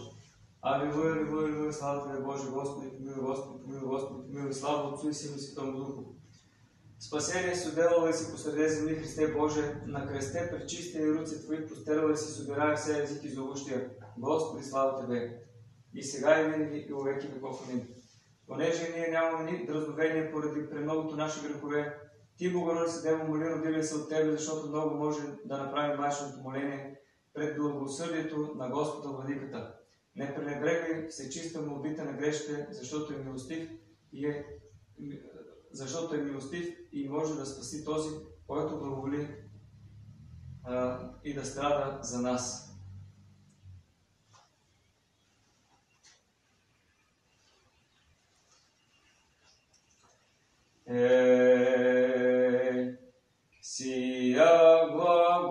Алилуя, алилуя, алилуя, слава Тебе Боже. Господи, помилуй, Господи, помилуй, Господи, помилуй. Слава Отцу и Син и Святому Духу. Спасение си уделала си посреде земли Христе Боже, на кресте пред чистия руци Твои простерала си, собирая все език и зовущия. Господи, слава Тебе! И сега и винаги и увеки веков. Амин. Понеже ние нямаме ни дразновение поради премногото наши грехове, ти, Богородица Дева, моли, родили се от Тебе, защото много може да направи майчното моление пред благосъдието на Господа Владиката. Не пренебрегай се чиста молбите на грешите, защото е милостив и е, защото е милостив и може да спаси този, който благоволи и да страда за нас. Siya gwa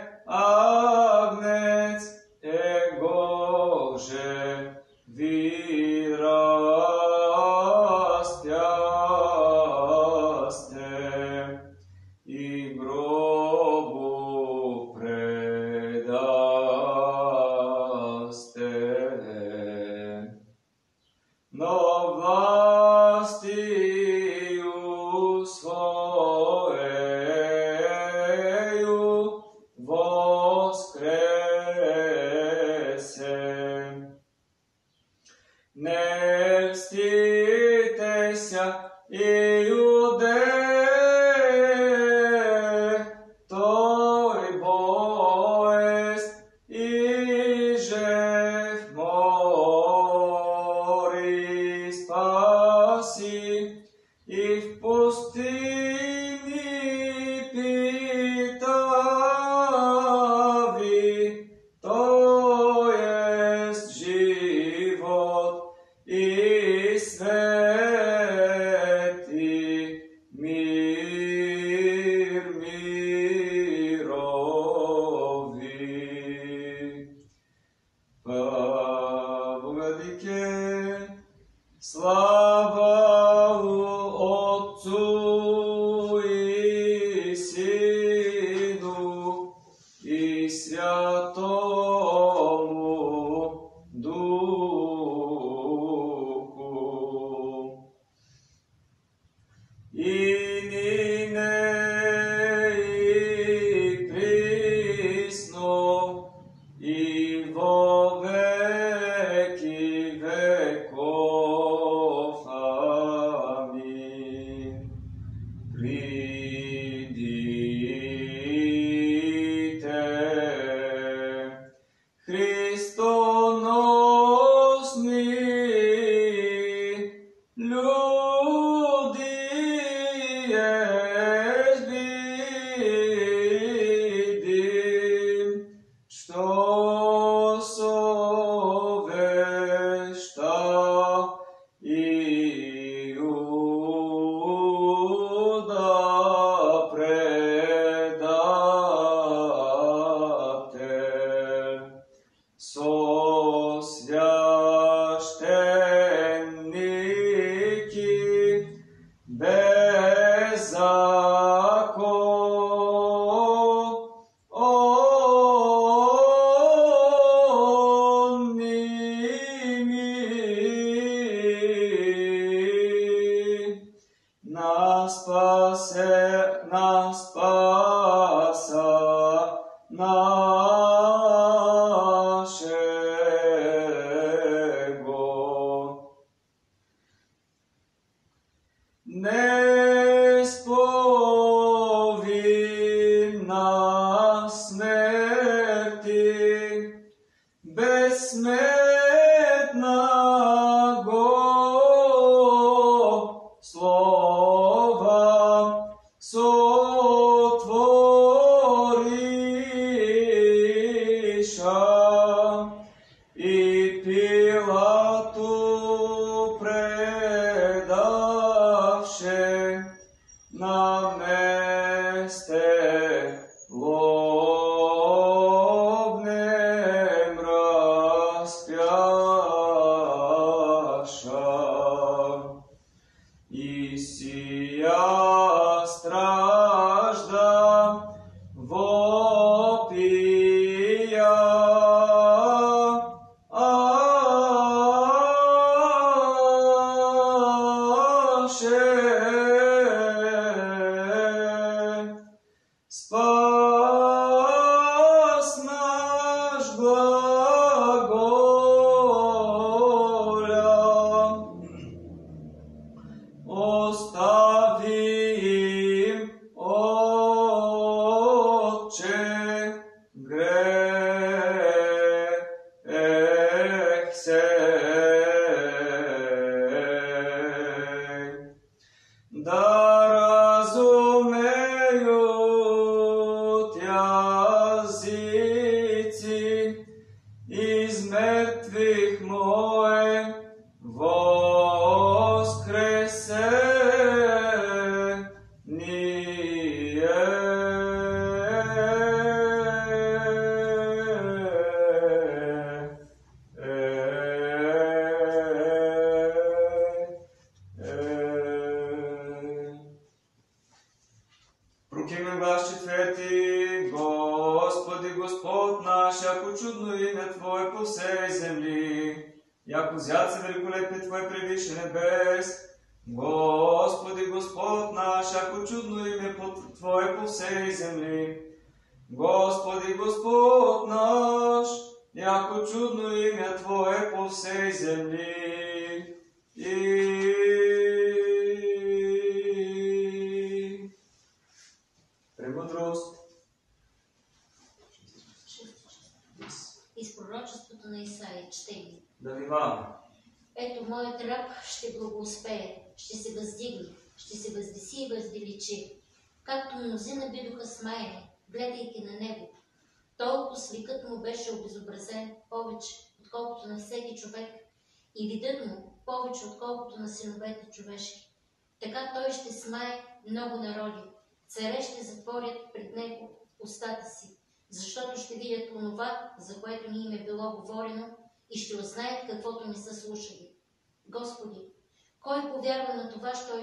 се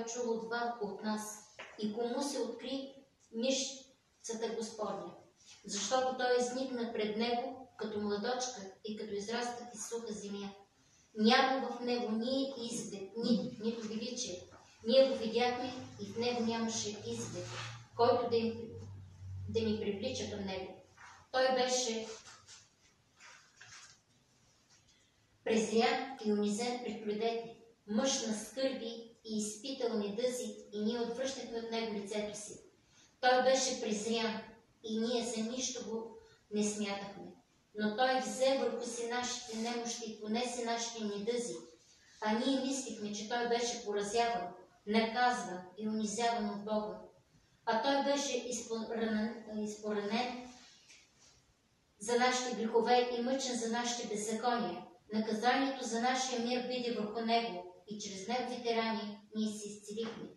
чул от вас, от нас, и кому се откри мишцата Господня? Защото той изникна пред него като младочка и като израста из суха земя. Няма в него ни изглед, ни, нито величие. Ние го видяхме и в него нямаше изглед, който да, им, да ни привлича към него. Той беше презрян и унизен пред людете, мъж на скърби и изпитал недъзи, и ние отвръщахме от него лицето си. Той беше презрян и ние за нищо го не смятахме. Но той взе върху си нашите немощи и понесе нашите недъзи, а ние мислихме, че той беше поразяван, наказван и унизяван от Бога. А той беше изпоранен, изпоранен за нашите грехове и мъчен за нашите беззакония. Наказанието за нашия мир биде върху него и чрез неговите рани ние се изцелихме.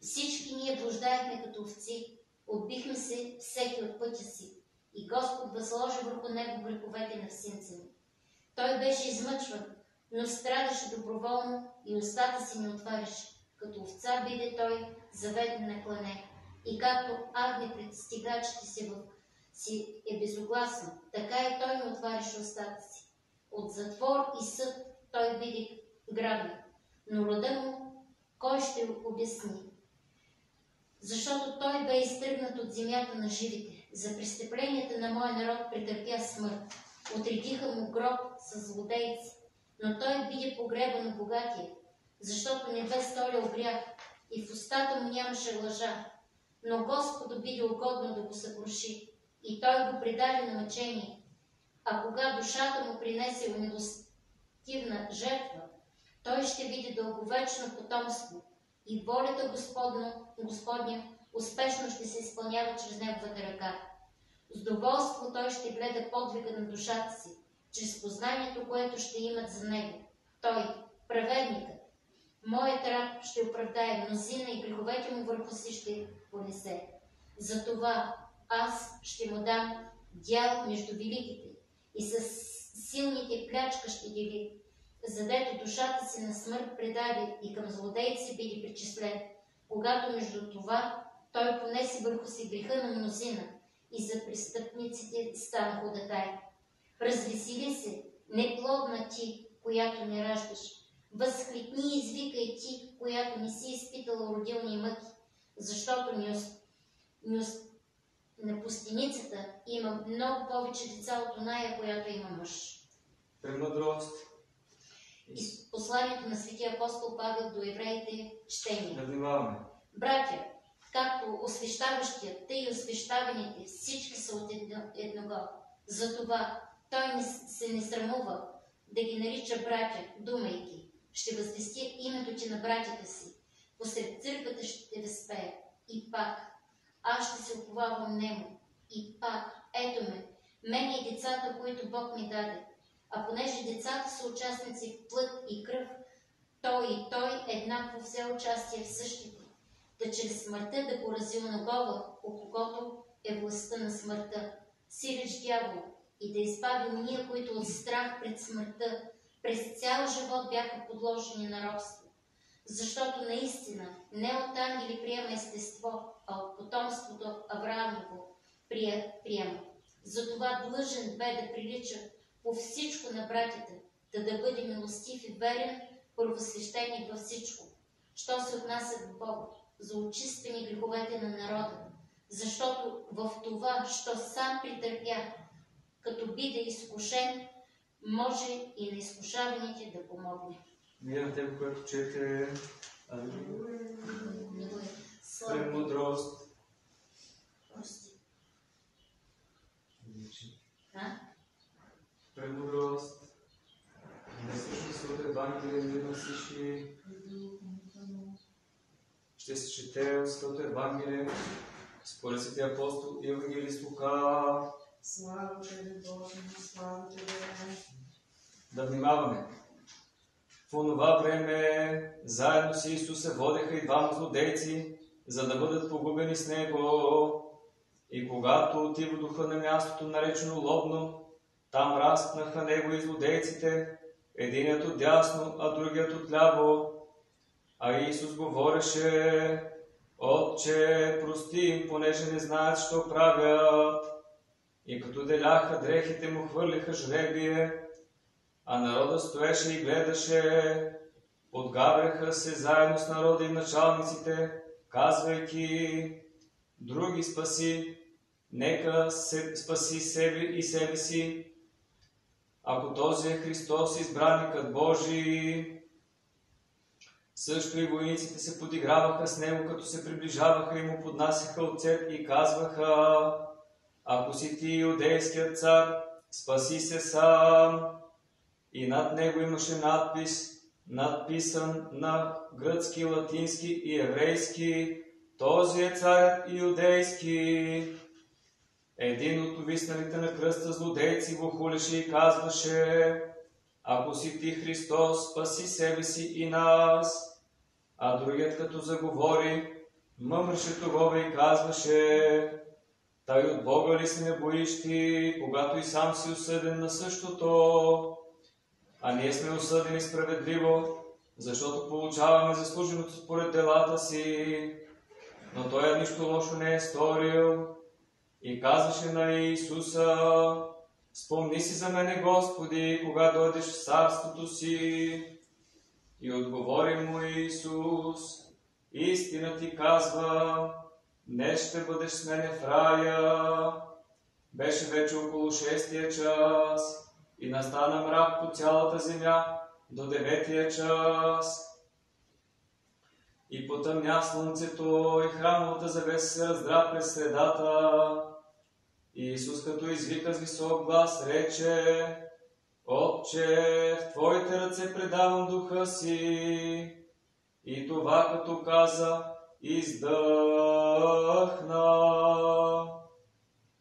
Всички ние блуждаехме като овци, отбихме се всеки от пътя си и Господ възложи върху него греховете на синца ни. Той беше измъчван, но страдаше доброволно и устата си не отваряше. Като овца биде той заведен на клане. И както агне пред стигачите си, си е безогласен, така и той не отваряше устата си. От затвор и съд той биде грабен, но рода му кой ще обясни? Защото той бе изтръгнат от земята на живите, За престъпленията на моя народ претърпя смърт. Отредиха му гроб с злодейци, но той биде погребан богатия, защото не бе сторил грях и в устата му нямаше лъжа. Но Господу биде угодно да го съкруши и той го предаде на мъчение. А кога душата му принесе милостивна жертва, той ще види дълговечно потомство и волята Господна, Господня успешно ще се изпълнява чрез неговата ръка. С доволство той ще гледа подвига на душата си, чрез познанието, което ще имат за него. Той, праведникът, моят раб ще оправдае мнозина и греховете му върху си ще понесе. Затова аз ще му дам дял между великите и с силните плячка ще дели, задето душата си на смърт предаде и към злодейци биде причислен, когато между това той понесе върху си греха на мнозина и за престъпниците стана ходатай. Развесели се, неплодна ти, която не раждаш. Възхлипни и извикай ти, която не си изпитала родилни мъки, защото не, не, на пустиницата има много повече деца от оная, която има мъж. Премъдрост. И посланието на светия апостол Павел до евреите четение. Да внимаваме. Братя, както освещаващият, тъй и освещаваните, всички са от едно, едного. Затова той не, се не срамува да ги нарича братя, думайки, ще възвести името ти на братята си. Посред църквата ще те възпея. И пак, аз ще се оповавам нему. И пак, ето ме, мен и децата, които Бог ми даде. А понеже децата са участници в плът и кръв, той и той еднакво взе участие в същите, да чрез смъртта да порази онагова, у когото е властта на смъртта, сиреч дявол, и да избави уния, които от страх пред смъртта през цял живот бяха подложени на робство. Защото наистина не от ангели приема естество, а от потомството Авраамово приема. Затова длъжен бе да прилича по всичко на братята, да да бъде милостив и верен, първосвещеник във всичко, що се отнася до Бога, за очиствени греховете на народа, защото в това, що сам претърпя, като биде изкушен, може и на изкушаваните да помогне. Мира на което чете. Премудрост. Прости. А? Премудрост. Не слушай се от Евангелие, мирно всички. Ще се чете от Святото Евангелие според Светия апостол и Евангелист Лука. Слава Тебе, Боже, слава Тебе. Да внимаваме. В онова време заедно с Исуса водеха и двама злодейци, за да бъдат погубени с Него. И когато отиводоха на мястото, наречено Лобно, там разпнаха Него и злодейците, единият от дясно, а другият от ляво. А Исус говореше, Отче, прости им, понеже не знаят, що правят. И като деляха дрехите му, хвърлиха жребие, а народът стоеше и гледаше. Отгавреха се заедно с народа и началниците, казвайки, други спаси, нека се спаси себе и себе си. Ако този е Христос, избраникът Божий, също и войниците се подиграваха с него, като се приближаваха и му поднасяха оцет и казваха, ако си ти иудейският цар, спаси се сам. И над него имаше надпис, надписан на гръцки, латински и еврейски, този е царят иудейски. Един от увисналите на кръста злодейци го хулеше и казваше, ако си ти Христос, спаси себе си и нас. А другият като заговори, мъмреше тогова и казваше, Тай от Бога ли се не боиш ти, когато и сам си осъден на същото? А ние сме осъдени справедливо, защото получаваме заслуженото според делата си. Но той нищо лошо не е сторил. И казваше на Исуса, спомни си за мене, Господи, кога дойдеш в царството си. И отговори му Исус, истина ти казва, Днес ще бъдеш с мене в рая. Беше вече около шестия час и настана мрак по цялата земя до деветия час. И потъмня слънцето и храмовата завеса се раздра през средата. Исус като извика с висок глас рече, Отче, в Твоите ръце предавам духа си. И това като каза, издъхна.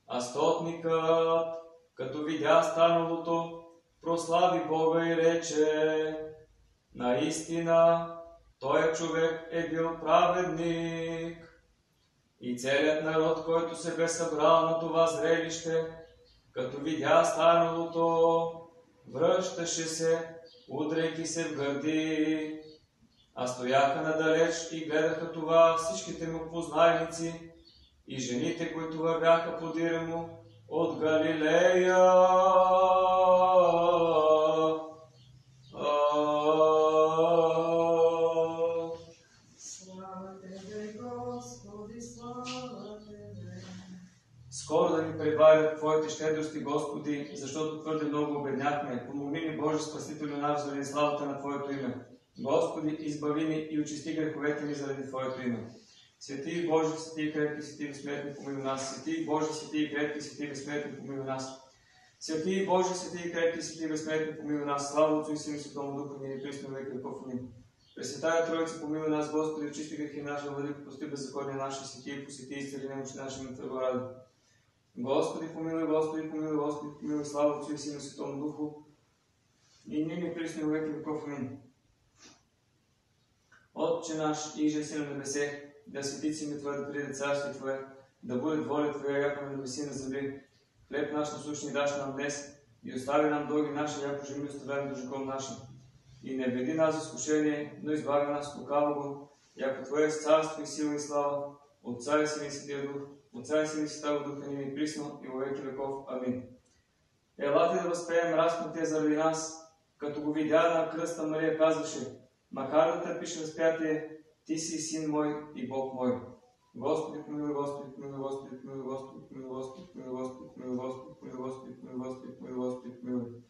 А стотникът, като видя станалото, прослави Бога и рече, наистина, той човек е бил праведник. И целият народ, който се бе събрал на това зрелище, като видя станалото, връщаше се, удряйки се в гърди. А стояха надалеч и гледаха това всичките му познайници и жените, които вървяха подира му от Галилея. Твоите щедрости, Господи, защото твърде много обедняхме. Помогни ни, Боже Спасителю наш, заради славата на Твоето име. Господи, избави ни и очисти греховете ни заради Твоето име. Свети Боже, свети и крепки, свети и безсмертни, помилуй нас. Свети Боже, свети и крепки, свети и безсмертни, помилуй нас. Свети Боже, свети и крепки, свети и безсмертни, помилуй нас. Слава Отцу и Сину и Святому Духу, ние и присно веки веков. Амин. Пресветая Троица, помилуй нас, Господи, очисти грехи наши, владико, прости беззаконие наши, свети и посети и изцели немощи наши на ради. Господи, помилуй, Господи, помилуй, Господи, помилуй, слава Отцу и Сину Святому Духу, и ние ни присно веки веков. Амин. Отче наш, иже си на небесе, да свети име Твое, да приде царство Твое, да бъде воля Твоя, яко на небеси на земли. Хлеб наш насущни даш нам днес и остави нам дълги наши, яко же ми оставяме дължиком нашим. И не веди нас за изкушение, но избави нас от лукавого, яко Твое е царство и сила и слава, Отца и Сина и Святия Дух, Отца и Сина и Святого Духа ни и присно и веки веков. Амин. Елате да възпеем разпнатия заради нас, като го видя на кръста Мария казваше, макар да търпиш разпятие, ти си син мой и Бог мой. Господи, помилуй, Господи, помилуй, Господи, помилуй, Господи, помилуй, Господи, помилуй, Господи, помилуй, Господи, помилуй, Господи, помилуй, Господи, помилуй, Господи, помилуй.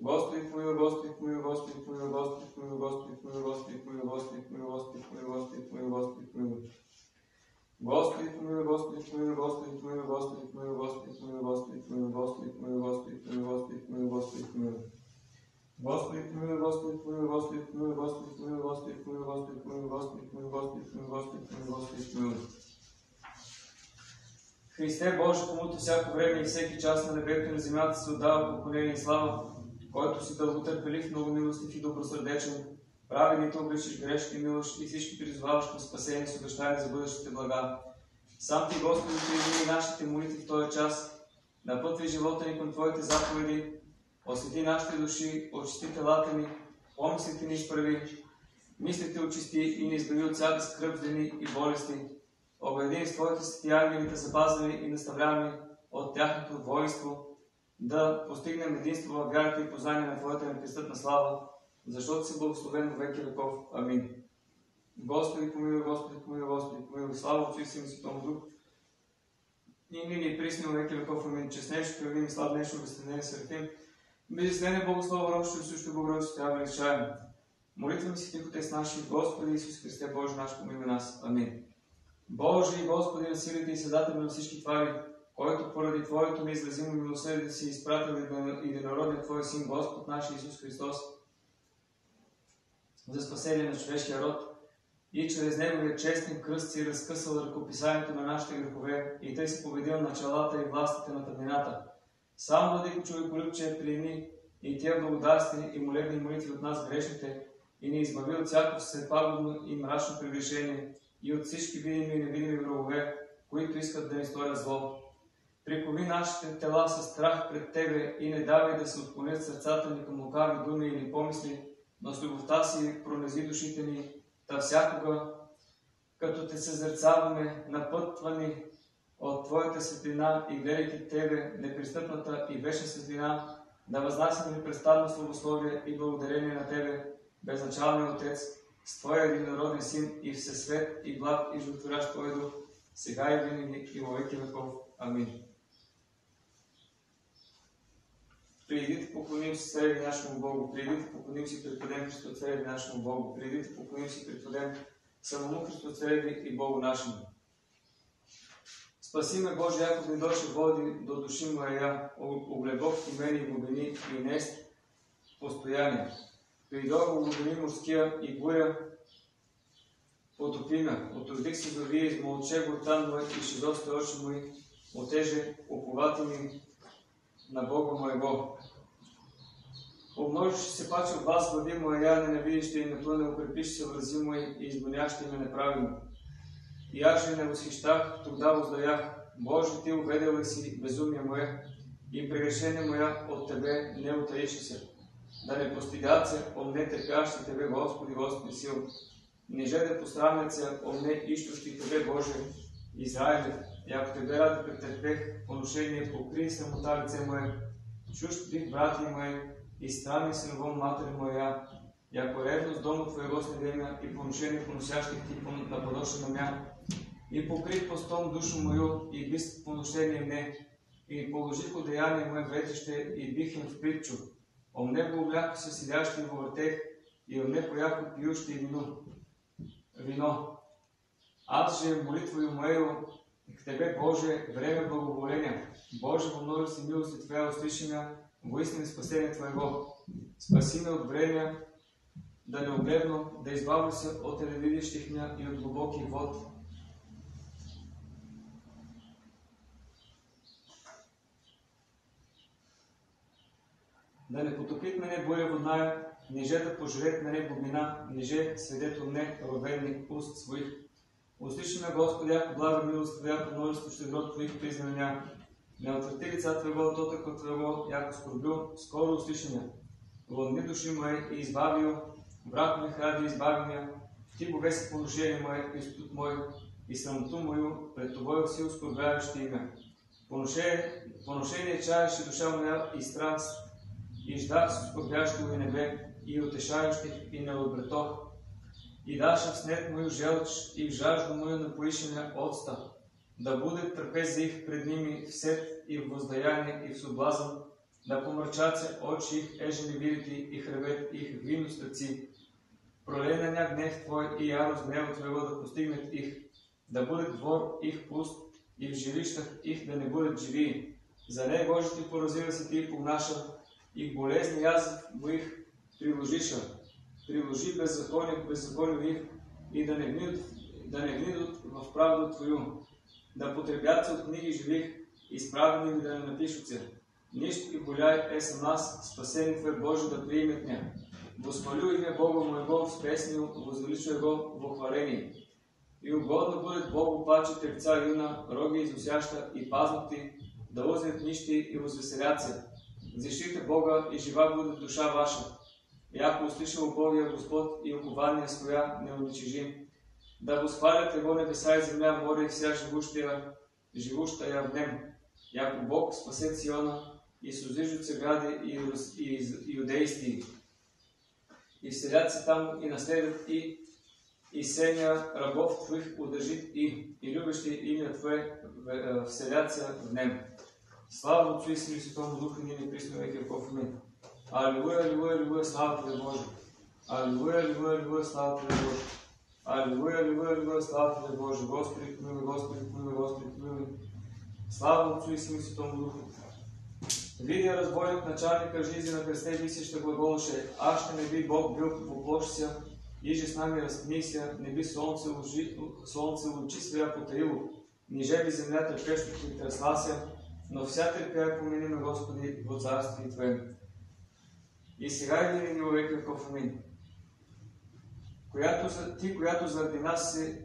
Господи, помилуй, Господи, помилуй, Господи, помилуй, Господи, помилуй, Господи, помилуй, Господи, помилуй, Господи, помилуй, Господи, помилуй, Господи, помилуй, Господи, помилуй. Господи, помилуй, Господи, помилуй, Господи, помилуй, Господи, помилуй, Господи, помилуй, Господи, помилуй, Господи, помилуй, Господи, помилуй, Господи, помилуй, Господи, помилуй. Господи, помилуй, Господи, помилуй, Господи, помилуй, Господи, помилуй, Господи, помилуй, Господи, помилуй, Господи, помилуй, Господи, помилуй, Господи, помилуй, Господи, помилуй. Христе Боже, комуто всяко време и всеки час на небето на земята се отдава поклонение и слава, който си дълготърпелив, много милостив и добросърдечен, праведните обичаш грешки, милош и всички призваваш към спасение с обещания за бъдещите блага. Сам Ти, Господи, приеми нашите молитви в този час, напътвай живота ни към Твоите заповеди, освети нашите души, очисти телата ни, помислите ни изправи, мислите очисти и ни избави от всяка скръп, злини и болести. Обеди с Твоите свети ангели да запазваме и наставляваме от тяхното воинство, да постигнем единство във вярата и познание на Твоята непристъпна слава, защото си благословен во веки веков. Амин. Господи, помилуй, Господи, помилуй, Господи, помилуй, слава Отцу и Сину и Святому Дух. И ни присни веки веков. Амин. Честнейшо, кръвим, слав нещо, възстане, съртим. Безизвене Богослово, Рошо и също Богородице, Тя величаем. Молитваме си тихо с наши Господи Исус Христе, Боже наш, помилуй нас. Амин. Боже и Господи на силите и Създател на всички твари, който поради Твоето неизразимо милосърдие си изпратил единородният Твой Син, Господ наш Исус Христос, за спасение на човешкия род и чрез Неговия честен кръст си разкъсал ръкописанието на нашите грехове и тъй си победил началата и властите на тъмнината. Само владико човеколюбче приеми и тия благодарствени и молебни молитви от нас грешните и ни избави от всяко всепагубно и мрачно прегрешение и от всички видими и невидими врагове, които искат да ни сторят зло. Прикови нашите тела със страх пред Тебе и не давай да се отклонят сърцата ни към лукави думи или помисли, но с любовта си пронези душите ни, та всякога, като те съзерцаваме, напътвани от Твоята светлина и гледайки Тебе, непристъпната и вечна светлина, да възнасяме непрестанно славословие и благодарение на Тебе, безначалния Отец, с Твоя единороден Син и всесвет и благ и животворящ Твой Дух, сега и винаги и во веки веков. Амин. Придите, поклоним се цареви нашему Богу, придите, поклоним се преподем Христо цареви нашему Богу, придите, поклоним се преподем самому Христо цареви и Богу нашему. Спаси ме, Боже, ако ми дойше води до души моя, оглебок и мени и глубини и нест постояние. Придох глубини морския и буря потопи ме. Отродих се до вие, измолче гортан мой и шизосте очи мои, отеже оковати ми на Бога моего. Умножиш се паче от вас, влади моя, ненавидище и наплъне, укрепиш се врази мои и изгонящи ме неправилно. И аз же не восхищах, тогда воздаях, Боже, ти уведел си безумие мое и прегрешение моя от Тебе не утаише се. Да не постигат се о мне търпящи Тебе, Господи, Господи сил. Не жеде посрамят се о мне ищущи Тебе, Боже, Израиле. И ако Тебе ради претърпех поношение, покри самота лице мое, чужд бих брати мое и страни синовом матери моя, и ако ревност дома Твоего снедемя и поношение поносящих Ти на подоша на мя, и покрих постом душу мою и без поношение мне, и положих одеяние мое ветище и бих им в притчу. О мне го обляко се седящи во въртех и о мне пояко пиющи вино. вино. Аз же молитвою моею Тебе, Боже, време благоволения. Боже, во множество милости Твоя услыши ме, во истина спасение Твоего. Спаси ме от време, да не огледно, да избавя се от ненавидящих ме и от глубокий вод. Да не потопит мене буря водная, ниже да пожрет мене глубина, ниже свидетел мне ровенник уст своих. Услыши ме, Господи, ако блага милост по множество щедрот Твоих признания. Не отвърти лица Твоего от отъка Твоего, яко скорбю, скоро услыши ме. Вълни души мое и избавио, брат ме хради избави ме, Ти бове си положение мое и студ мой, и срамоту мою пред Твоя си оскорбяващи име. Поношение, поношение чаеше душа моя и страст, и ждах с оскорбящо и небе, и утешающих, и не обретох. И даша в снет мою желч, и в жажду мою напоишеня отста, да буде трапезих пред ними в сет и в воздаяние и в соблазън, да помрачат се очи их, еже не видите и хребет их вино стъци. Пролена ня гнев Твой и ярост гнева Твоего да постигнат их, да буде двор их пуст и в жилищах их да не будат живи. За не Боже ти поразила си ти повнаша и болезни аз во их приложиша. Приложи беззаконие, беззаконие их и да не гнидат, да не гнидат в правду Твою. Да потребят се от книги живих, изправени да не напишут се. Нищо и боляй е са нас, спасени Твое Боже да приимет ня. Восхвалю име Бога моего с песни, возвеличу го во хваление. И угодно будет Богу паче терца юна, роги изусяща и пазнати, да узнят нищи и возвеселят се. Защите Бога и жива буде душа ваша. И ако услышал Богия Господ и упование своя не уничижим, да восхвалят Его небеса и земя, море и вся живущая, живущая в нем. Яко Бог спасет Сиона и сузижут се гради и, и, и иудейстии. И вселят се там и наследят и и сеня рабов Твоих удържит и, и любящи имя Твое вселят се в нем. Слава Отцу и Сину и Святому Духу, и ныне присно веки веков. Амин. Аллилуйя, аллилуйя, аллилуйя, слава Тебе, Боже. Аллилуйя, аллилуйя, аллилуйя, слава Тебе, Боже. Аллилуйя, аллилуйя, аллилуйя, слава Тебе, Боже. Господи, помилуй, Господи, помилуй, Господи, помилуй. Слава Отцу и Сину и Святому Духу. Видя разбойник началника жизни на кресте висеща глаголаше, аз ще не би Бог бил воплошся, иже с нами разкнися, не би слънце, лучи, слънце лучи своя потаило, ниже би земята пещо и тряслася, но вся търпя помини на Господи во царствие Твое. И сега и винаги во веки веков амин. Която, ти, която заради нас се...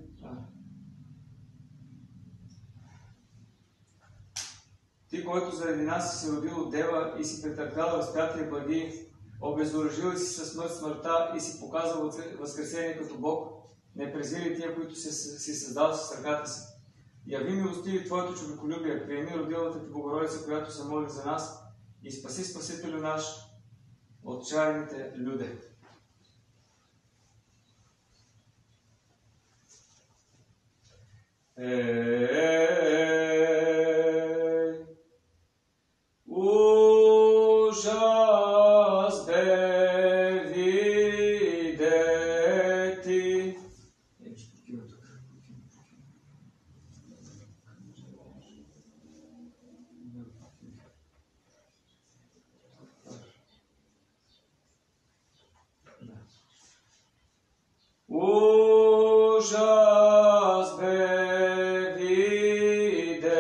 Ти, който заради нас се родил от дева и си претърпял разпятие благи, обезоръжил си със смърт смъртта и си показал въз- възкресение като Бог, не презили тия, които си, си създал с ръката си. Яви милостиви Твоето човеколюбие, приеми родилата Ти Богородица, която се моли за нас и спаси Спасителю наш, očarite ljude. E, eh, eh, eh. Ужас бе видети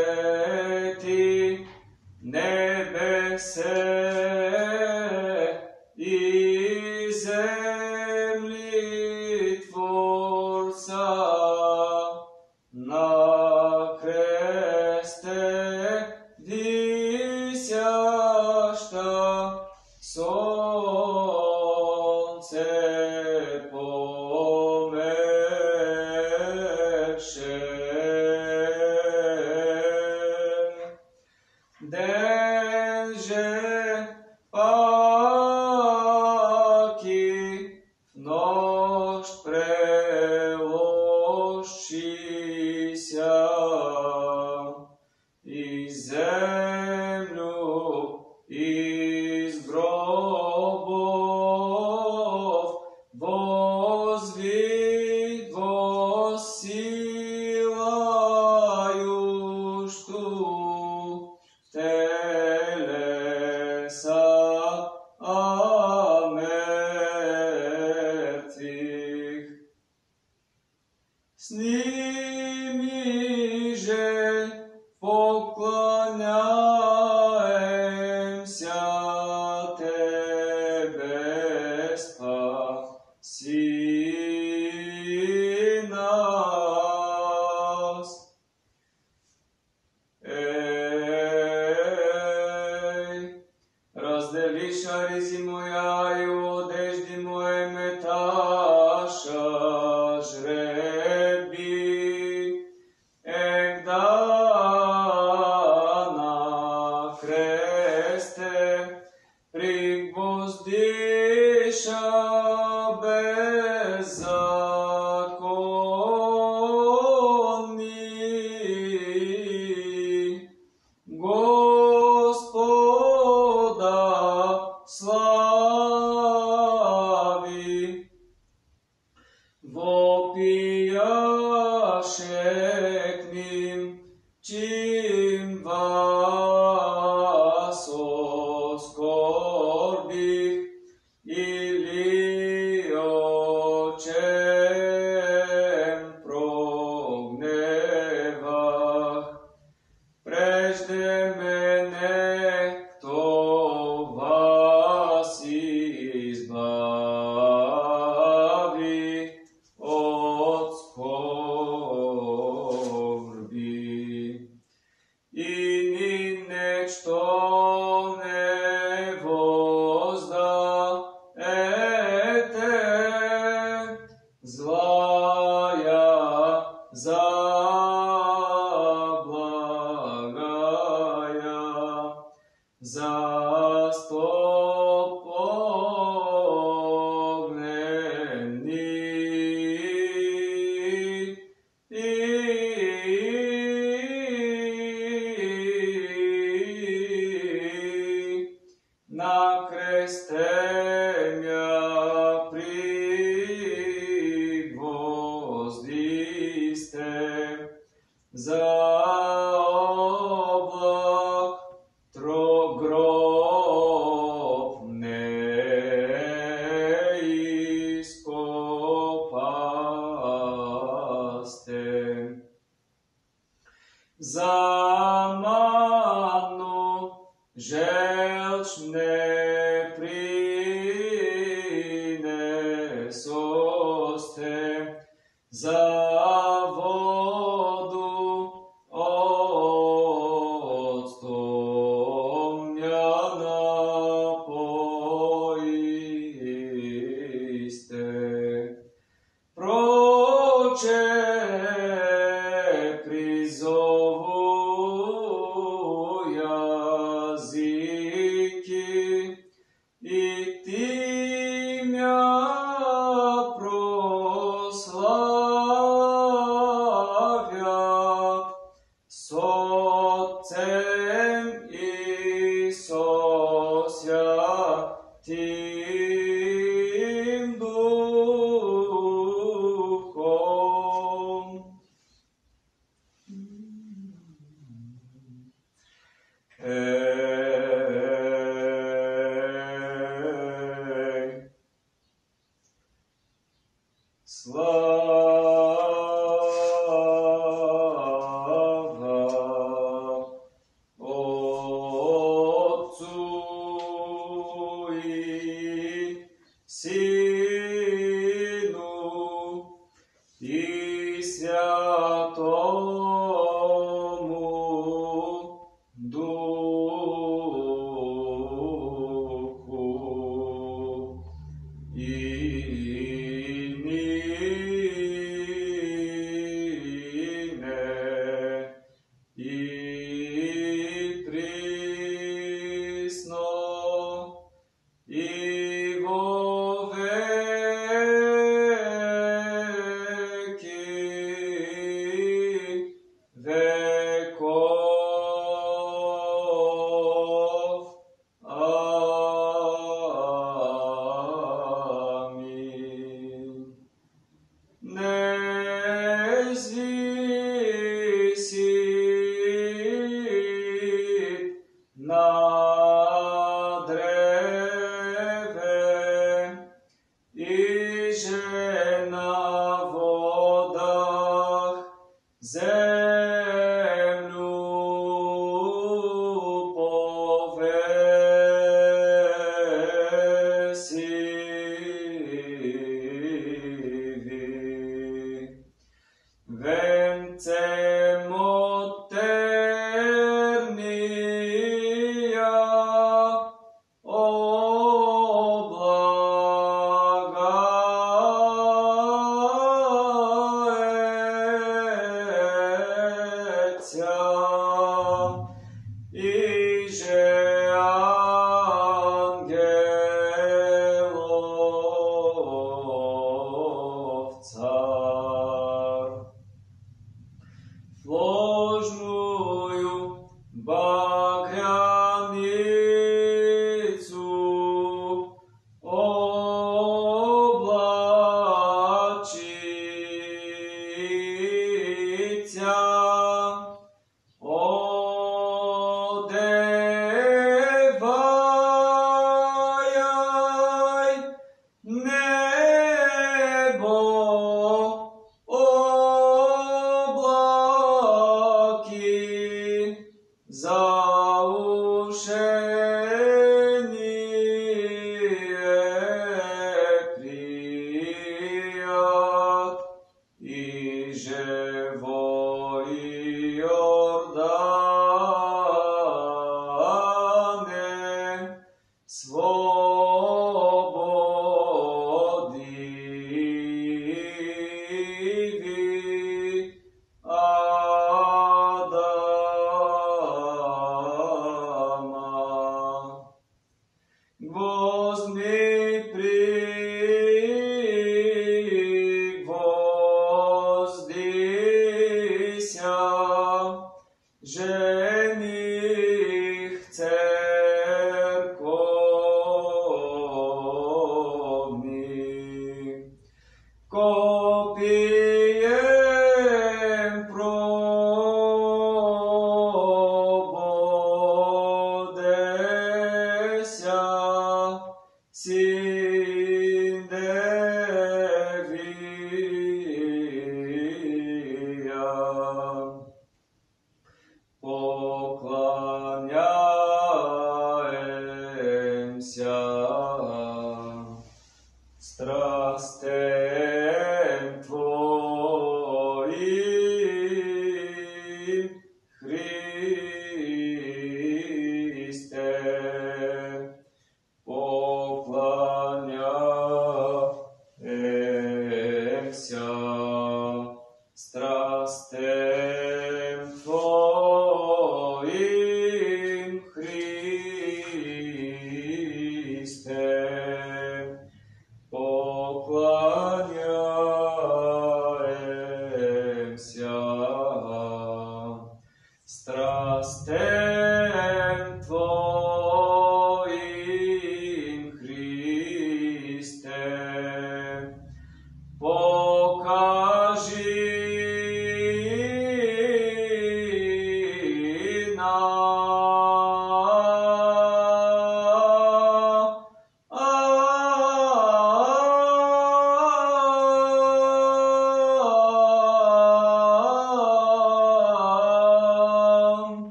Господа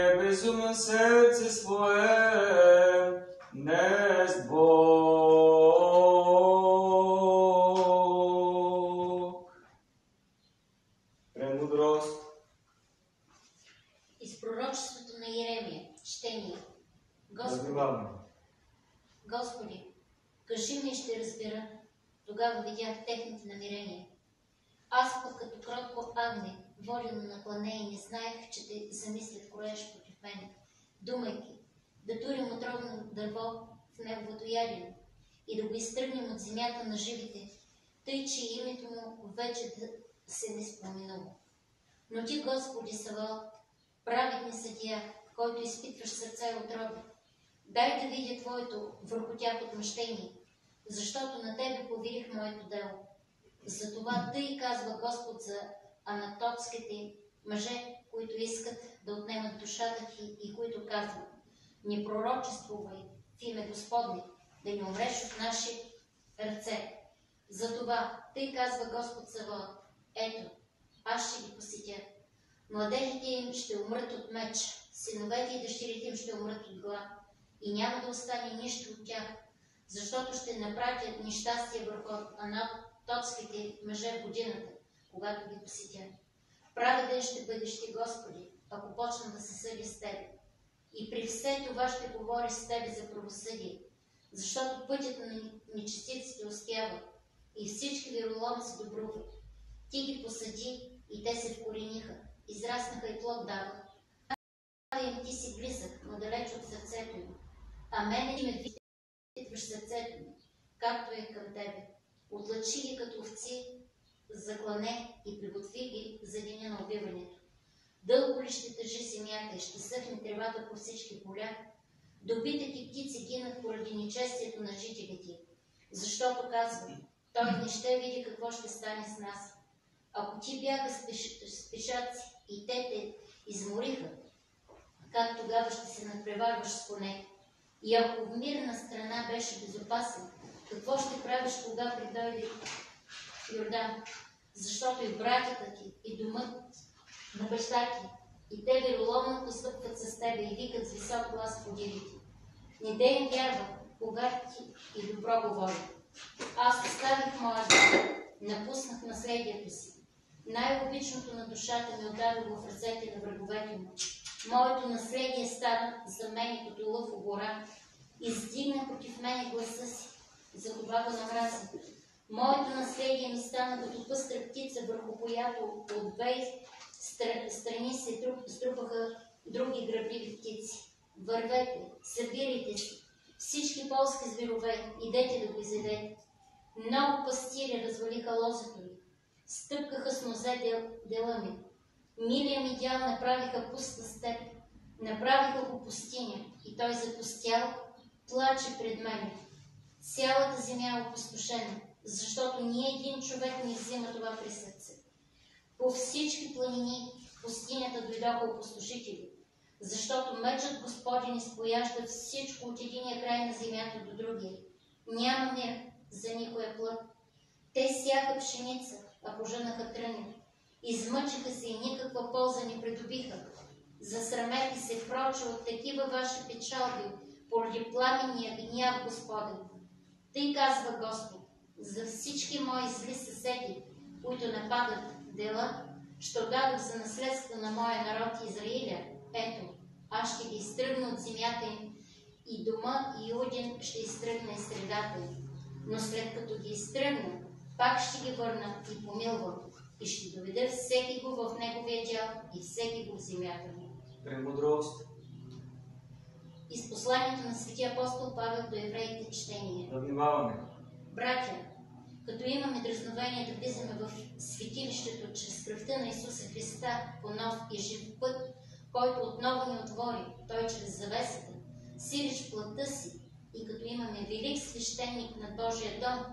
Рече безумен сърце свое, нест Бог. Премудрост. Из пророчеството на Иеремия, чтение. Господи. Господи, кажи ми и ще разбера. Тогава видях техните намерения. Аз пък като кротко агне, волено на клане и не знаех, че те замислят кроеш думайки, да турим отровно дърво в неговото ядене и да го изтръгнем от земята на живите, тъй, че името му вече да се не споменува. Но ти, Господи Саваот, праведни съдия, който изпитваш сърце от роби, дай да видя Твоето върху тях отмъщение, защото на Тебе поверих моето дело. Затова тъй казва Господ за анатотските мъже, които искат да отнемат душата ти и които казват, не пророчествувай в име Господне, да не умреш от наши ръце. Затова тъй казва Господ Саваот, ето, аз ще ги посетя. Младежите им ще умрат от меч, синовете и дъщерите им ще умрат от глад и няма да остане нищо от тях, защото ще напратят нещастие върху анатотските мъже в годината, когато ги посетя. Праведен ще бъдеш ти, Господи, ако почна да се съди с Тебе. И при все това ще говори с Тебе за правосъдие, защото пътят на нечестиците успява и всички вероломци добруват. Ти ги посади и те се вкорениха, израснаха и плод дават. им ти си близък, но далеч от сърцето им. А мене ти ме виждаш сърцето ми, както е към тебе. Отлъчи ги като овци за клане и приготви ги за деня на убиването. Дълго ли ще тъжи земята и ще съхне тревата по всички поля? Добитък и птици гинат поради нечестието на жителите. Защото казвам, той не ще види какво ще стане с нас. Ако ти бяха с пеш- с пешаци и те те измориха, как тогава ще се надпреварваш с коне? И ако в мирна страна беше безопасен, какво ще правиш, кога придойде Йордан? Защото и братята ти, и домът на баща ти, и те вероломно постъпват с тебе и викат с висок глас в подирите. Не де им вярва, когато ти и добро говори. Аз оставих моя дом, напуснах наследието си. Най-обичното на душата ми отдадох в ръцете на враговете му. Моето наследие стана за мен като лъв гора. Издигна против мене гласа си, за това го намразя. Моето наследие ми стана като пъстра птица, върху която от две стра- страни се труп, струпаха други грабливи птици. Вървете, събирайте се, всички полски зверове, идете да го изедете. Много пастири развалиха лозето ми, стъпкаха с нозе дел, дела ми. Милия ми дял направиха пуста степ, направиха го пустиня и той запустял, плаче пред мене. Цялата земя е опустошена, защото ни един човек не взима това при сърце. По всички планини пустинята дойдоха опустошители, защото мечът Господен изпояжда всичко от единия край на земята до другия. Няма мир за никоя плът. Те сяха пшеница, а пожънаха тръни. Измъчиха се и никаква полза не придобиха. Засрамете се проче от такива ваши печалби, поради пламения гняв Господен. Тъй казва Господ, за всички мои зли съседи, които нападат дела, що дадох за наследство на моя народ Израиля, ето, аз ще ги изтръгна от земята им и дома Иудин ще изтръгне из средата им. Но след като ги изтръгна, пак ще ги върна и помилвам и ще доведа всеки го в неговия дял и всеки го в земята му. Премудрост. Из посланието на светия апостол Павел до евреите четение. Да внимаваме. Братя, като имаме дразновение да влизаме в светилището чрез кръвта на Исуса Христа по нов и жив път, който отново ни отвори, той чрез завесата, сирич плътта си и като имаме велик свещеник на Божия дом,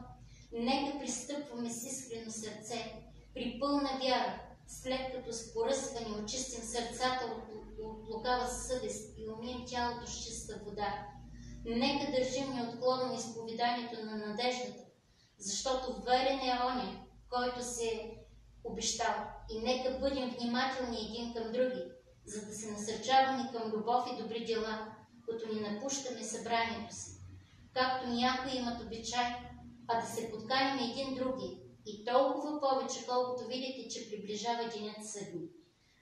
нека пристъпваме с искрено сърце, при пълна вяра, след като с поръскани очистим сърцата от, от лукава съвест и умием тялото с чиста вода. Нека държим неотклонно изповеданието на надеждата, защото верен е оня, който се е обещал. И нека бъдем внимателни един към други, за да се насърчаваме към любов и добри дела, като ни напущаме събранието си. Както някои имат обичай, а да се подканим един други, и толкова повече, колкото видите, че приближава денят съдни.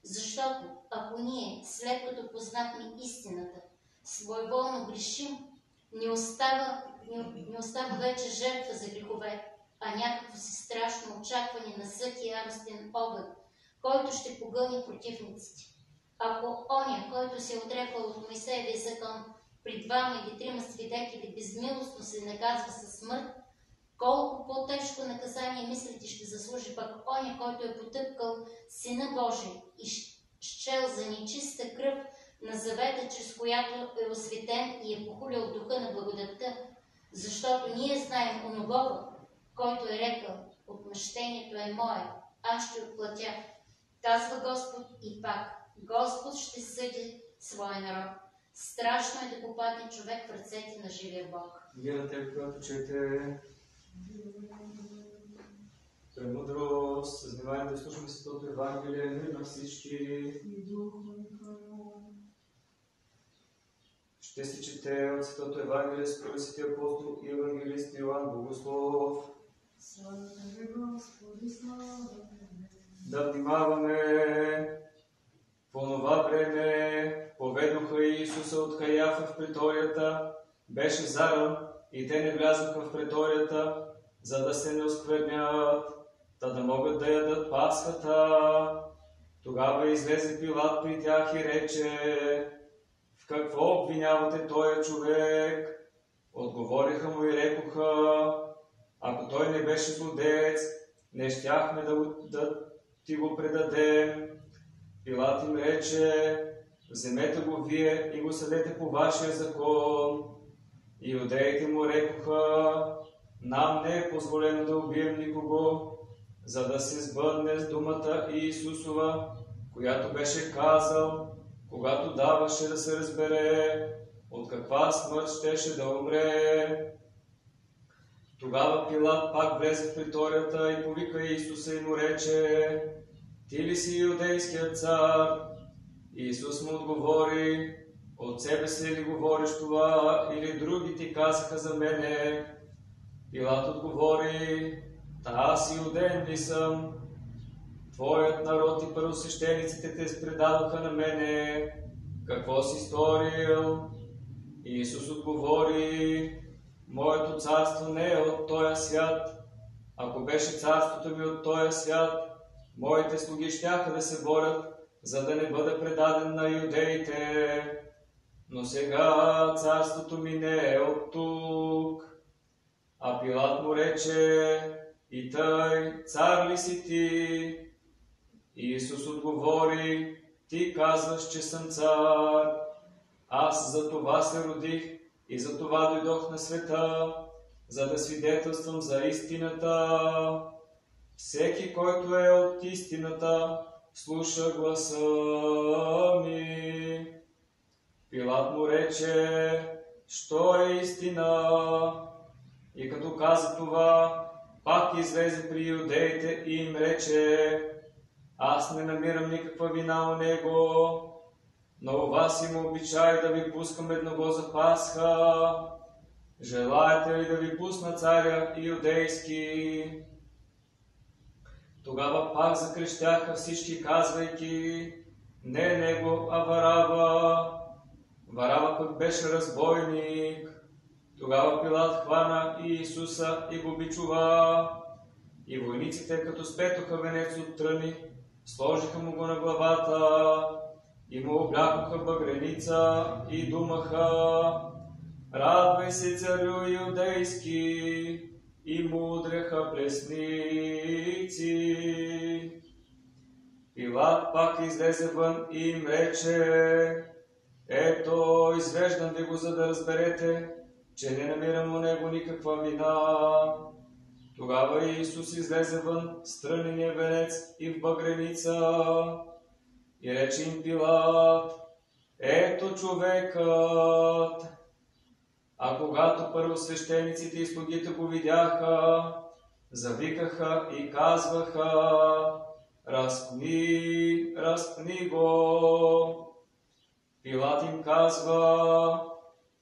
Защото ако ние, след като познахме истината, своеволно грешим, не остава, не, остава вече жертва за грехове, а някакво си страшно очакване на съд и яростен огън, който ще погълни противниците. Ако оня, който се е отрекал от Моисеевия закон, при двама или трима свидетели безмилостно се наказва със смърт, колко по-тежко наказание мислите ще заслужи пък оня, който е потъпкал Сина Божий и щел за нечиста кръв на завета, чрез която е осветен и е похулял духа на благодатта, защото ние знаем оногова, който е рекал, отмъщението е мое, аз ще отплатя. Казва Господ и пак, Господ ще съди своя народ. Страшно е да попадне човек в ръцете на живия Бог. Вие те, която чете премудрост, с внимание да слушаме Светото Евангелие, на всички. Ще се чете от Светото Евангелие според Светия апостол и евангелист Иоанн Богослов. Да внимаваме. По това време поведоха Иисуса от Каяфа в приторията. Беше заран и те не влязоха в преторията, за да се не осквернят, та да могат да ядат пасхата. Тогава излезе Пилат при тях и рече, какво обвинявате този човек? Отговориха му и рекоха, ако той не беше злодеец, не щяхме да, да ти го предадем. Пилат им рече, вземете го вие и го съдете по вашия закон. Иудеите му рекоха, нам не е позволено да убием никого, за да се сбъдне с думата Иисусова, която беше казал, когато даваше да се разбере от каква смърт щеше да умре. Тогава Пилат пак влезе в приторията и повика Исуса и му рече, Ти ли си иудейският цар? Исус му отговори, от себе си ли говориш това, или други ти казаха за мене? Пилат отговори, та аз иудеен ли съм? Твоят народ и първосвещениците те предадоха на мене. Какво си сторил? Исус отговори, Моето царство не е от този свят. Ако беше царството ми от този свят, моите слуги щяха да се борят, за да не бъда предаден на юдеите. Но сега царството ми не е от тук. А Пилат му рече, и тъй, цар ли си ти? Исус отговори, ти казваш, че съм цар. Аз за това се родих и за това дойдох на света, за да свидетелствам за истината. Всеки, който е от истината, слуша гласа ми. Пилат му рече, що е истина? И като каза това, пак излезе при юдеите и им рече, аз не намирам никаква вина у него, но у вас има обичай да ви пускам едного за Пасха. Желаете ли да ви пусна царя иудейски? Тогава пак закрещяха всички, казвайки, не него, а Варава. Варава пък беше разбойник. Тогава Пилат хвана и Исуса и го бичува. И войниците, като спетоха венец от тръни, сложиха му го на главата и му облякоха бъгреница и думаха, радвай се, царю юдейски, и мудреха плесници. Пилат пак излезе вън и им рече, ето, извеждам ви го, за да разберете, че не намирам у него никаква вина. Тогава Исус излезе вън с трънения венец и в багреница и рече им Пилат, ето човекът. А когато първосвещениците и слугите го видяха, завикаха и казваха, разпни, разпни го. Пилат им казва,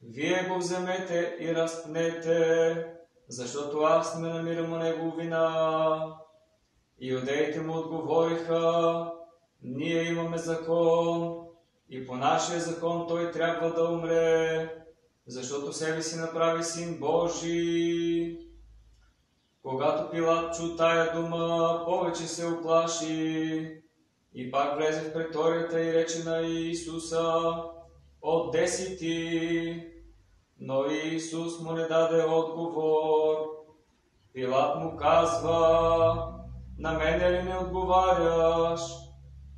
вие го вземете и разпнете, защото аз не намирам у него вина. Иудеите му отговориха, ние имаме закон и по нашия закон той трябва да умре, защото себе си направи син Божий. Когато Пилат чу тая дума, повече се оплаши и пак влезе в преторията и рече на Исуса, отдеси ти. Но Исус му не даде отговор. Пилат му казва, на мене ли не отговаряш?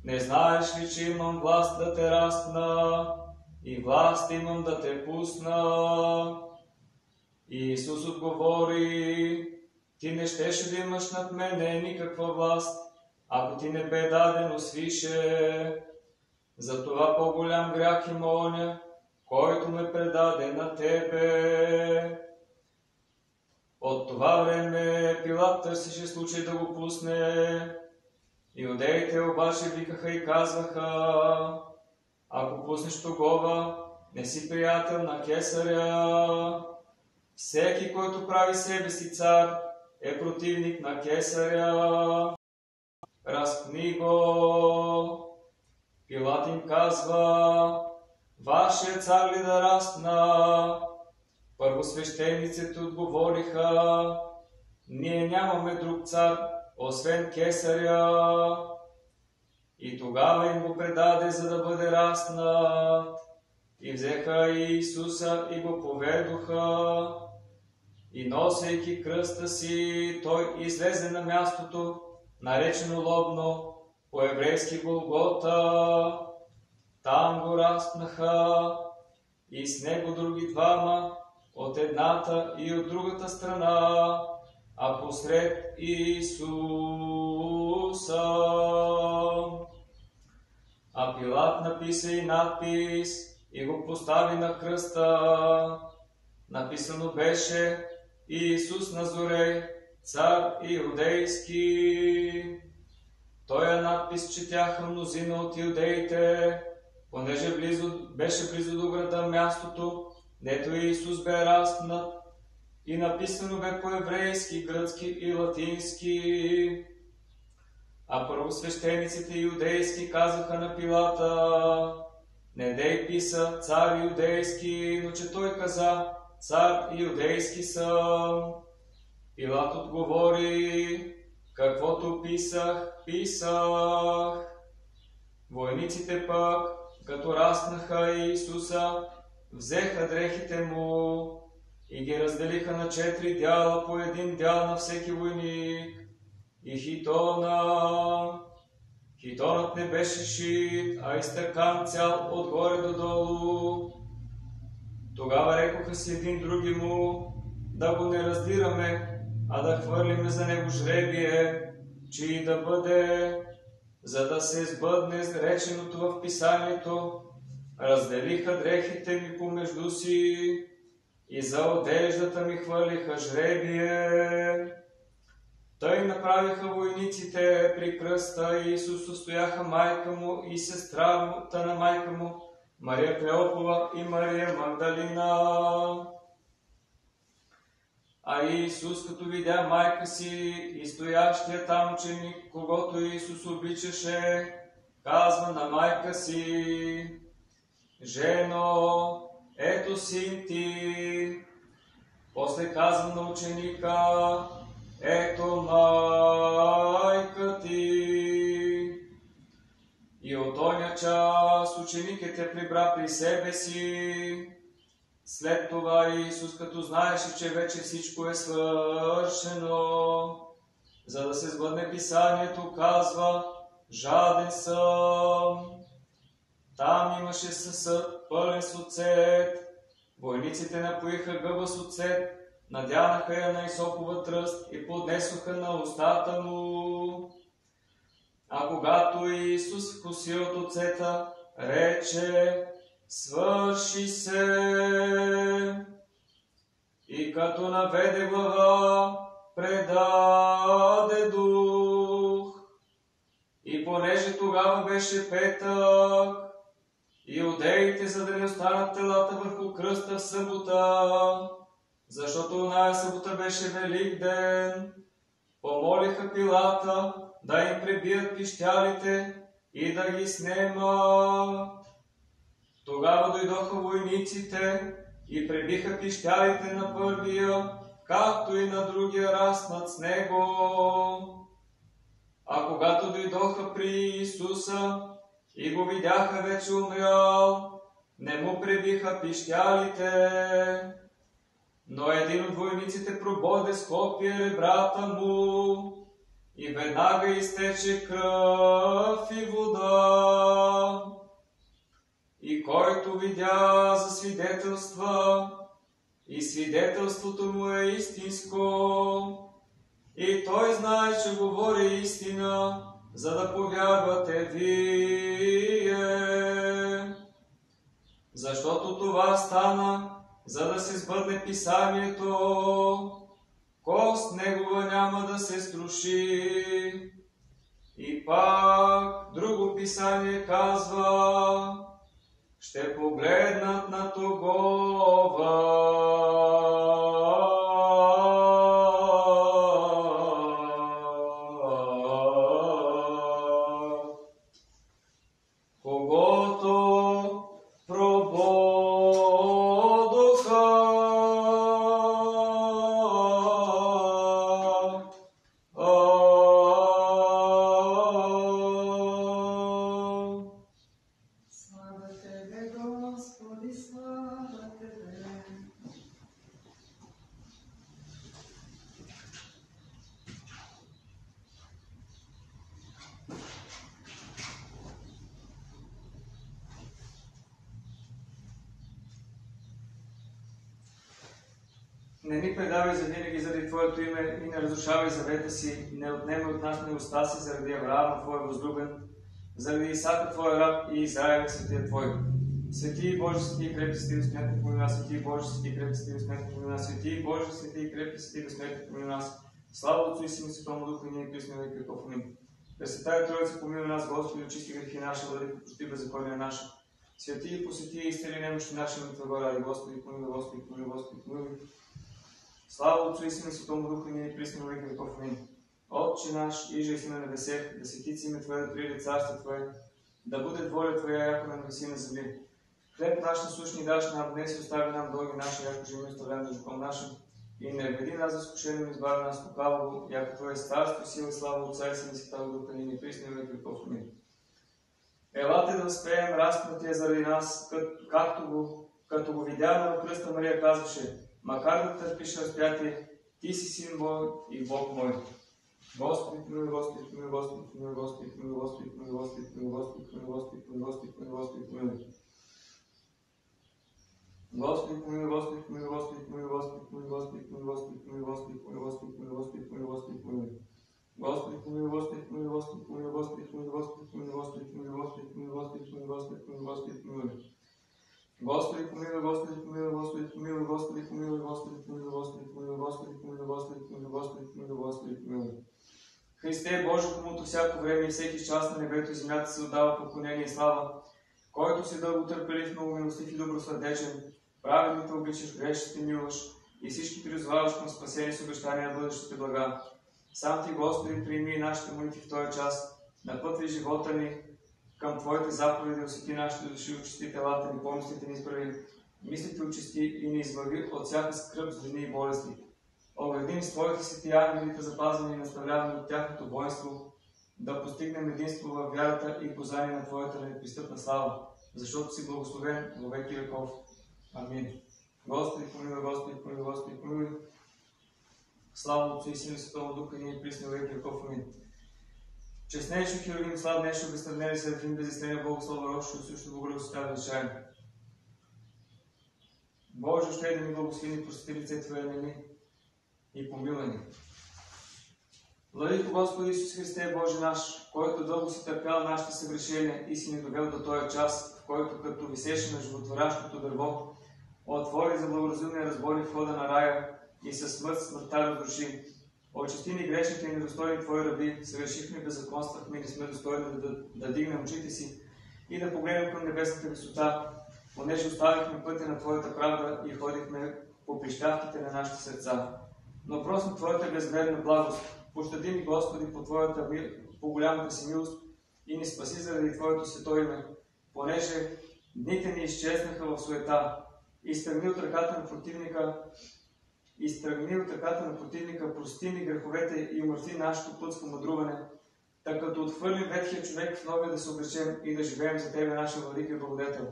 Не знаеш ли, че имам власт да те разпна и власт имам да те пусна? Исус отговори, ти не щеше да имаш над мене никаква власт, ако ти не бе дадено свише. Затова по-голям грях има оня, който ме предаде на тебе. От това време Пилат търсеше случай да го пусне. Иудеите обаче викаха и казваха, ако пуснеш тогова, не си приятел на кесаря. Всеки, който прави себе си цар, е противник на кесаря. Разпни го. Пилат им казва, Вашия цар ли да разпна? Първосвещениците отговориха, ние нямаме друг цар, освен кесаря. И тогава им го предаде, за да бъде разпнат. И взеха Исуса и го поведоха. И носейки кръста си, той излезе на мястото, наречено лобно, по еврейски Голгота. Там го разпнаха и с него други двама от едната и от другата страна, а посред Исуса. А Пилат написа и надпис и го постави на кръста. Написано беше Иисус Назорей, цар иудейски. Той е надпис четяха мнозина от иудеите, понеже близо, беше близо до града мястото, дето Исус бе разпнат и написано бе по еврейски, гръцки и латински. А първосвещениците иудейски казаха на Пилата, не дей писа цар иудейски, но че той каза, цар иудейски съм. Пилат отговори, каквото писах, писах. Войниците пък, като разнаха Исуса, взеха дрехите му и ги разделиха на четири дяла по един дял на всеки войник и хитона. Хитонът не беше шит, а изтъкан цял отгоре до долу. Тогава рекоха си един други му, да го не раздираме, а да хвърлиме за него жребие, и да бъде, за да се сбъдне реченото в писанието, разделиха дрехите ми помежду си и за одеждата ми хвърлиха жребие. Тъй направиха войниците при кръста и Исус устояха майка му и сестрата на майка му, Мария Клеопова и Мария Магдалина. А Исус, като видя майка си и стоящия там ученик, когато Исус обичаше, казва на майка си, Жено, ето син ти. После казва на ученика, ето майка ти. И от оня час учениките прибра при себе си. След това Исус, като знаеше, че вече всичко е свършено, за да се сбъдне писанието, казва, жаден съм. Там имаше съсъд, пълен с оцет. Войниците напоиха гъба с оцет надянаха я на Исопова тръст и поднесоха на устата му. А когато Исус вкуси от оцета, рече, свърши се. И като наведе глава, предаде дух. И понеже тогава беше петък, иудеите, за да не останат телата върху кръста в събота, защото оная събота беше велик ден, помолиха Пилата да им пребият пищялите и да ги снемат. Тогава дойдоха войниците и пребиха пищялите на първия, както и на другия раснат с него. А когато дойдоха при Исуса и го видяха вече умрял, не му пребиха пищялите. Но един от войниците прободе с копие ребрата му и веднага изтече кръв и вода. И който видя за свидетелства, и свидетелството му е истинско, и той знае, че говори истина, за да повярвате вие. Защото това стана, за да се сбъдне писанието, кост негова няма да се струши. И пак друго писание казва, ще погледнат на тогова. Не ни предавай за винаги заради Твоето име и не разрушавай завета си, не отнемай от нас милостта си заради Авраама, Твоя възлюбен, заради Исака, Твоя раб и Израиля, светия Твой. Свети Боже, свети и крепи, свети безсмертни помили нас, свети Боже, свети и крепи, свети безсмертни помили нас, свети Боже, свети и крепи, свети безсмертни помили нас. Слава Отцу и Сину и Святому Духу и ние присни веки веков. Амин. Пресветая Троица, помилуй нас, Господи, очисти грехи наши, влади прости беззакония наши. Свети и посвети и изцели немощи наши на Твоя ради, Господи, помилуй, Господи, помилуй, Господи, помилуй. Слава Отцу и и Святому Духу и ние присни веки веков. Амин. Отче наш, иже си на небесе, да свети име Твое, да приеде царство Твое, да буде воля Твоя, яко на небеси и на земли. Хлеб наш насущни даш нам днес и остави нам дълги наши, яко жени оставляем на жуком нашим. И не веди нас за изкушение, но избави нас от лукавого, яко Твое царство, сила и слава Отца и Сина и Святого Духа, и ни присни веки веков. Амин. Елате да възприемем разпнатия заради нас, както го, като го видя на кръста Мария казваше, макар да търпиш разпятие, ти си син мой и Бог мой. Господи, помилуй, Господи, помилуй, Господи, помилуй, Господи, помилуй, Господи, помилуй, Господи, помилуй, Господи, помилуй, Господи, помилуй, Господи, помилуй, Господи, помилуй. Господи, помилуй, Господи, помилуй, Господи, помилуй, Господи, помилуй, Господи, помилуй, Господи, помилуй, Господи, помилуй, Господи, помилуй, Господи, помилуй, Господи, помилуй. Господи, помилуй, Господи, помилуй, Господи, помилуй, Господи, помилуй, Господи, помилуй, Господи, помилуй, Господи, помилуй, Господи, помилуй, Господи, помилуй, Господи, помилуй. Господи, помилуй, Господи, помилуй, Господи, помилуй, Господи, помилуй, Господи, помилуй, Господи, помилуй, Господи, помилуй, Господи, помилуй, Господи, помилуй, Господи, помилуй. Христе Боже, комуто всяко време и всеки час на небето и земята се отдава поклонение и слава, който си дълго търпелив, много милостив и добросърдечен, праведните обичаш, грешните милваш и всички призоваваш към спасение с обещания на бъдещите блага. Сам Ти, Господи, приеми нашите молитви в този час, напътвай живота ни към Твоите заповеди, освети нашите души, очисти телата ни, помислите ни изправи, мислите очисти и ни избави от всяка скръп, злини и болести. Оградим с Твоите свети ангелите, запазени и наставлявани от тяхното воинство, да постигнем единство във вярата и познание на Твоята непристъпна слава, защото си благословен во веки веков. Амин. Господи, помилуй, Господи, помилуй, Господи, помилуй. Слава Отцу и Сину и Святому Духа и ние присни веки веков. Амин. Честнейшо Херувим, славнейшо безсравнение Серафим, безиснение Богослова, Рокшо, също Боголюб, Святая Вещаем. Боже, ще да ми благослови, прости лице Твое на и помилвай ни. Владико Господи Исус Христе, Боже наш, който дълго си търпял нашите съгрешения и си ни довел до този час, в който като висеше на животворящото дърво, отвори за благоразумния разбойни входа на рая и със смърт смъртта разруши. Очисти ни грешните и недостойни Твои раби, съвершихме беззаконствахме и не сме достойни да, да, да дигнем очите си и да погледнем към небесната висота, понеже оставихме пътя на Твоята правда и ходихме по пищавките на нашите сърца. Но просто Твоята безмерна благост, пощади ни Господи по Твоята по голямата си милост и ни спаси заради Твоето свето име, понеже дните ни изчезнаха в суета, изтръгни от ръката на противника, изтръгни от ръката на противника, прости ни греховете и умърти нашето плътско мъдруване, така като отхвърлим ветхия човек в новия да се облечем и да живеем за Тебе, нашия владик и благодетел.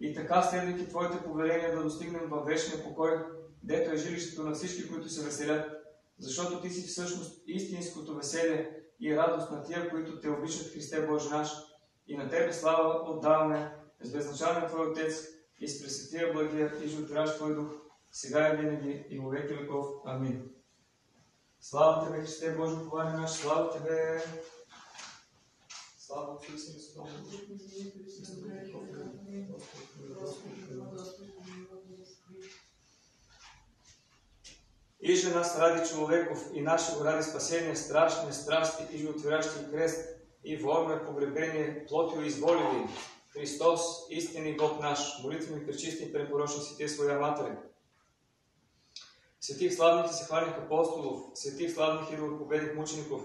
И така, следвайки Твоите повеления, да достигнем във вечния покой, дето е жилището на всички, които се веселят, защото Ти си всъщност истинското веселие и радост на тия, които Те обичат Христе Боже наш, и на Тебе слава отдаваме с безначален Твой Отец и с Пресветия Благия и животворящ Твой Дух, сега и винаги и во веки веков. Амин. Слава Тебе, Христе Боже, упование наш, слава Тебе! Слава Отцу и Сину и Святому Духу. И же нас ради човеков и нашего ради спасения, страшни страсти и животворящи крест, и ворно погребение, плотио изволили, Христос, истинни Бог наш, молитвени, пречисти и препорочни си те своя матери. Светих славних и сехвалних апостолов, светих славних и рукоповедних мучеников,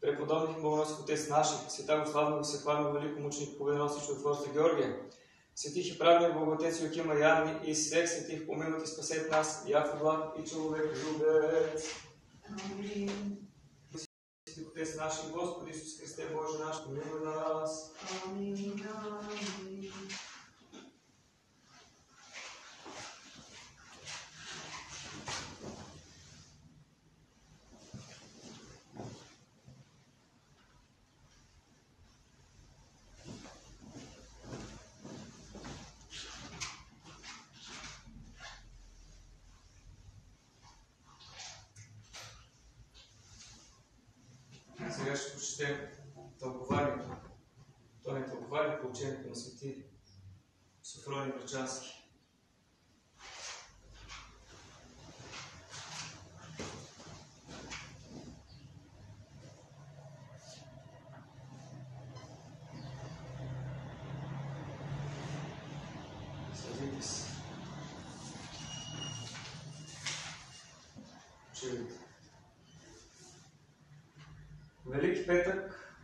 преподобних богоносих отец наших, света го славного и сехвалного велико мученик победоносник чудотворца Георгия, светих и праведник Боготец Йокима Яни и всех светих помилват и спасет нас, Яко благ и човек любец. Амин. Отец наш Господи Исус Христе Боже наш, помилуй нас. Амин. Амин. Сега ще прочетем тълкованието. То не е тълкование по учението на свети Софрони Брачански. Садите се. Чуйте. Петък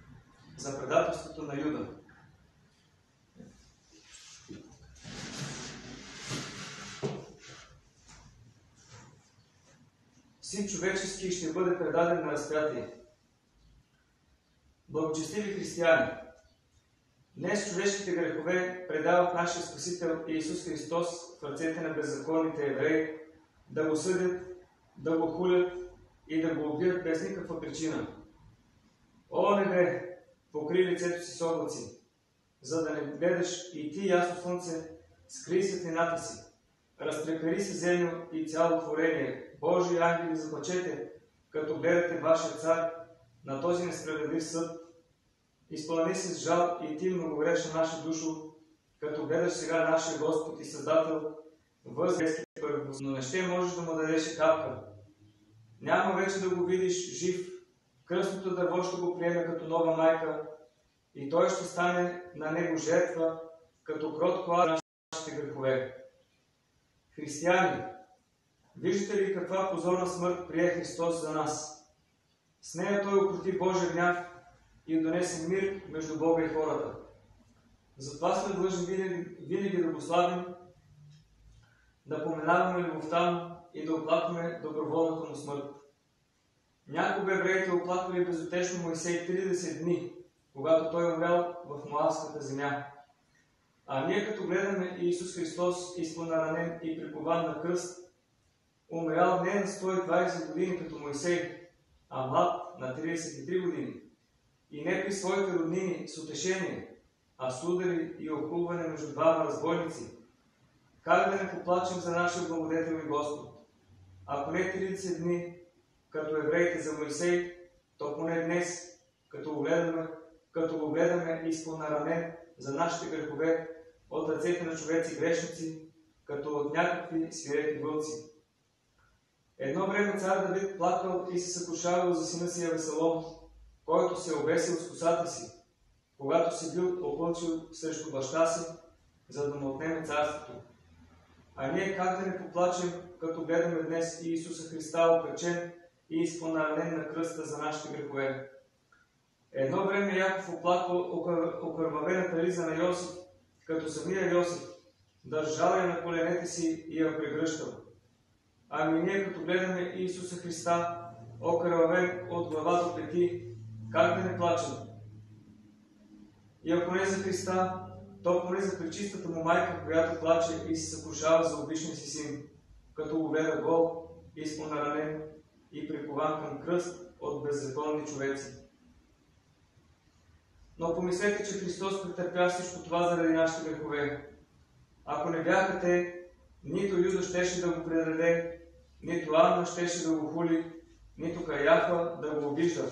за предателството на Юда. Син човечески ще бъде предаден на разпятие. Благочестиви християни, днес човешките грехове предават нашия Спасител Иисус Христос в ръцете на беззаконните евреи да го съдят, да го хулят и да го убият без никаква причина. О, небе, покри лицето си с облаци, за да не гледаш и ти ясно слънце, скри светлината си, разпрекари се земя и цяло творение, Божии ангели заплачете, като гледате вашия цар на този несправедлив съд. Изпълни се с жал и ти многогрешна наша душо, като гледаш сега нашия Господ и Създател, възгрески първост, но не ще можеш да му дадеш и капка. Няма вече да го видиш жив, кръстното дърво ще го приеме като нова майка и той ще стане на него жертва, като кротко на нашите грехове. Християни, виждате ли каква позорна смърт прие Христос за нас? С нея Той укроти Божия гняв и донесе мир между Бога и хората. Затова сме длъжни винаги, винаги да го славим, да поменаваме любовта и да оплакваме доброволната му смърт. Някога евреите оплаквали безотечно Моисей 30 дни, когато той е умрял в Моавската земя. А ние като гледаме Исус Христос изпонаранен и прикован на кръст, умрял не на 120 години като Моисей, а млад на 33 години. И не при своите роднини с утешение, а с удари и окулване между двама разбойници. Как да не поплачем за нашия благодетел и Господ? Ако не 30 дни, като евреите за Моисей, то поне днес, като го гледаме, като го гледаме изпонаранен за нашите грехове от ръцете на човеци грешници, като от някакви свирепи вълци. Едно време цар Давид плакал и се съкушавал за сина си Авесалом, който се обесил с косата си, когато си бил опълчил срещу баща си, за да му отнеме царството. А ние как да не поплачем, като гледаме днес и Исуса Христа окачен и изпонаранен на кръста за нашите грехове. Едно време Яков оплаква окървавената риза на Йосиф, като самия Йосиф, държал я на коленете си и я прегръщал. Ами ние като гледаме Исуса Христа, окървавен от глава до пети, как да не плачем? И ако не за Христа, то поне за пречистата му майка, която плаче и се съкрушава за обичния си син, като го гледа гол, изпонаранен и прикован към кръст от беззаконни човеци. Но помислете, че Христос претърпя всичко това заради нашите грехове. Ако не бяха те, нито Юда щеше да го предаде, нито Анна щеше да го хули, нито Каяфа да го обижда,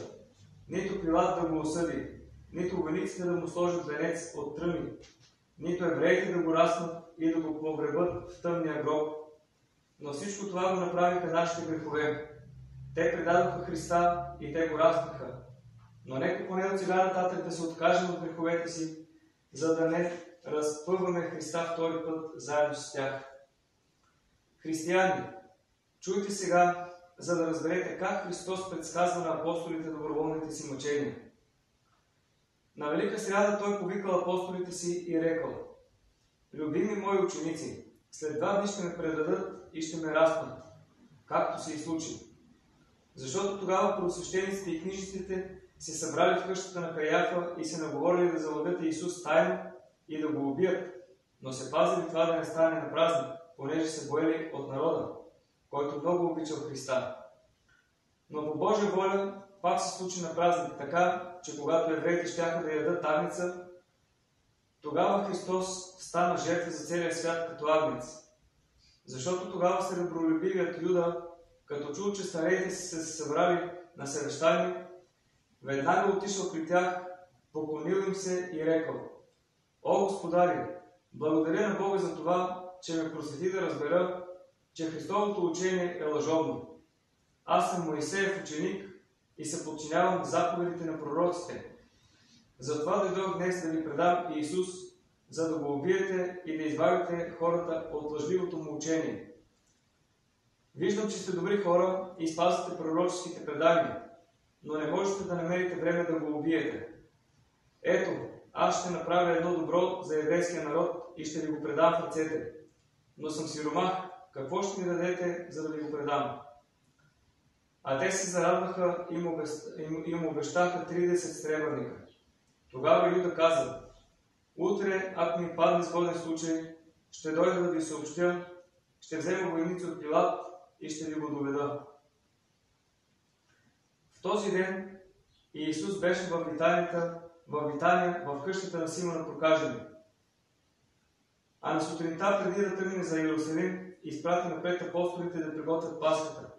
нито Пилат да го осъди, нито войниците да му сложат венец от тръми, нито евреите да го раснат и да го погребат в тъмния гроб. Но всичко това го направиха нашите грехове. Те предадоха Христа и те го разпнаха. Но нека поне от сега да се откажем от греховете си, за да не разпъваме Христа втори път заедно с тях. Християни, чуйте сега, за да разберете как Христос предсказва на апостолите доброволните си мъчения. На Велика сряда той повикал апостолите си и рекал Любими мои ученици, след два дни ще ме предадат и ще ме разпнат, както се и случи. Защото тогава просвещениците и книжниците се събрали в къщата на Каяфа и се наговорили да залъгат Исус тайно и да го убият, но се пазили това да не стане на празник, понеже се боели от народа, който много обичал Христа. Но по Божия воля пак се случи на празник, така, че когато евреите щяха да ядат агнеца, тогава Христос стана жертва за целия свят като агнец. Защото тогава сребролюбивият Юда, като чул, че старейте си се събрали на съвещание, веднага отишъл при тях, поклонил им се и рекал, О, Господари, благодаря на Бога за това, че ме просвети да разбера, че Христовото учение е лъжовно. Аз съм Моисеев ученик и се подчинявам заповедите на пророците. Затова дойдох днес да ви предам Исус, за да го убиете и да избавите хората от лъжливото му учение. Виждам, че сте добри хора и спазвате пророческите предания, но не можете да намерите време да го убиете. Ето, аз ще направя едно добро за еврейския народ и ще ви го предам в ръцете. Но съм сиромах, какво ще ми дадете, за да ви го предам? А те се зарадваха и му, обещаха 30 сребърника. Тогава Юда каза, утре, ако ми падне сходен случай, ще дойда да ви съобщя, ще взема войници от Пилат и ще ви го доведа. В този ден Иисус беше в Витанията, в Витания, в къщата на Симона Прокажени. А на сутринта, преди да тръгне за Иерусалим, изпрати напред апостолите да приготвят паската.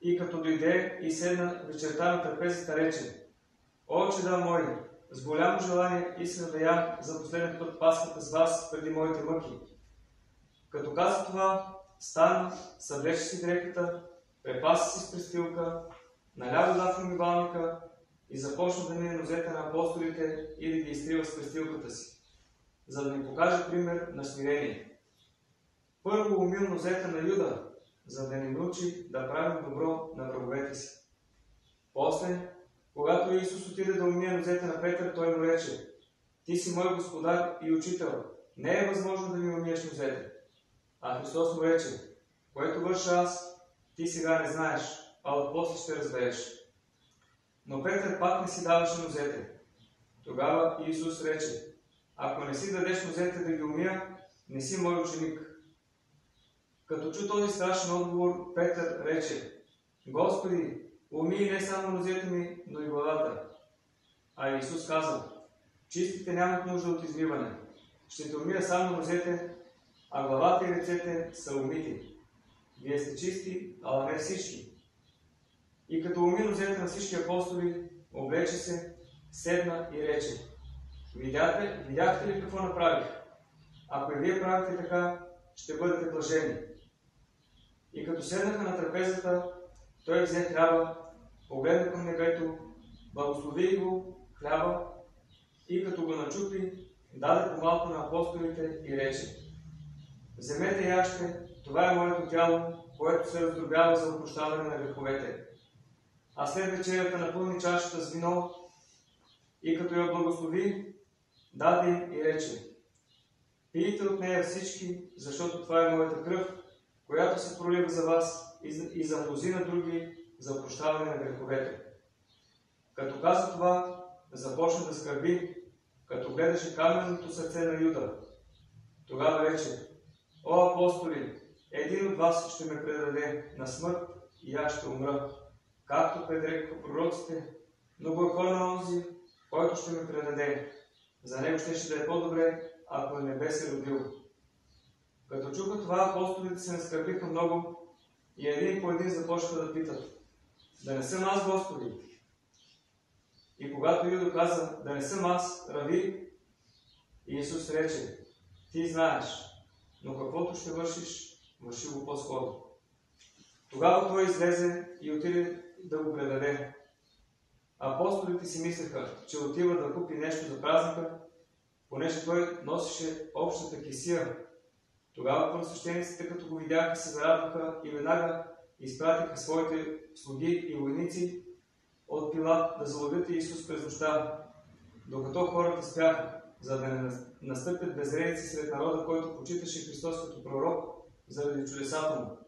И като дойде и седна вечерта на трапезата, рече, О, чеда мои, с голямо желание искам да ям за последен път паската с вас преди моите мъки. Като каза това, стана, съвлече си дреката, препаса си с престилка, наля вода в умивалника и започна да мине нозете на апостолите и да ги изтрива с престилката си, за да ни покаже пример на смирение. Първо умил нозете на Юда, за да ни научи да правим добро на враговете си. После, когато Исус отиде да умие нозете на Петър, той му рече, Ти си мой господар и учител, не е възможно да ми умиеш нозете. А Христос му рече, което върша аз, ти сега не знаеш, а отпосле ще разбереш. Но Петър пак не си даваше нозете. Тогава Исус рече, ако не си дадеш нозете да ги умия, не си мой ученик. Като чу този страшен отговор, Петър рече, Господи, умий не само нозете ми, но и главата. А Исус каза, чистите нямат нужда от измиване. Ще те умия само нозете, а главата и ръцете са умити. Вие сте чисти, ала не всички. И като уми нозете на всички апостоли, облече се, седна и рече, видяхте, видяхте ли какво направих? Ако и вие правите така, ще бъдете блажени. И като седнаха на трапезата, той взе хляба, погледна към небето, благослови го хляба и като го начупи, даде по малко на апостолите и рече Вземете и яще, това е моето тяло, което се раздробява за опрощаване на греховете. А след вечерята напълни чашата с вино и като я благослови, даде и рече Пийте от нея всички, защото това е моята кръв, която се пролива за вас и за мнозина други за прощаване на греховете. Като каза това, започна да скърби, като гледаше каменното сърце на Юда. Тогава рече, О, апостоли, един от вас ще ме предаде на смърт и аз ще умра, както предрекаха пророците, но благо на онзи, който ще ме предаде. За него ще, ще да е по-добре, ако не бе се родил. Като чуха това, апостолите се наскърбиха много и един по един започнаха да питат. Да не съм аз, Господи. И когато Юдо каза, да не съм аз, рави, Исус рече, ти знаеш, но каквото ще вършиш, върши го по-скоро. Тогава той излезе и отиде да го предаде. Апостолите си мислеха, че отива да купи нещо за празника, понеже той носеше общата кисия. Тогава първосвещениците, като го видяха, се зарадваха и веднага изпратиха своите слуги и войници от Пилат да заловят Исус през нощта, докато хората спяха, за да не настъпят безредици сред народа, който почиташе Христос като пророк заради чудесата му.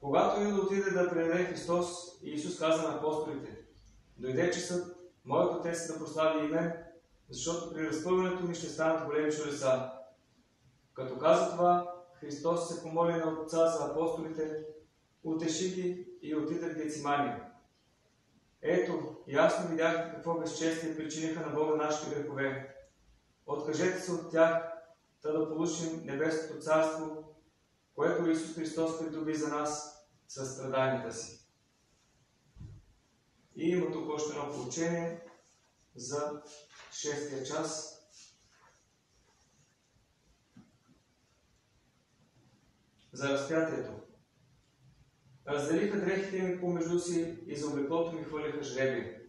Когато Юда отиде да предаде Христос, Исус каза на апостолите, дойде часът, моят отец да прослави и мен, защото при разпъването ми ще станат големи чудеса. Като каза това, Христос се помоли на Отца за апостолите, утеши ги и отиде в Гецимания. Ето, ясно видяхте какво безчестие причиниха на Бога нашите грехове. Откажете се от тях, да да получим Небесното царство, което Исус Христос придоби за нас със страданията си. И има тук още едно получение за шестия час. За разпятието. Разделиха дрехите ми помежду си и за облеклото ми хвърлиха жребия.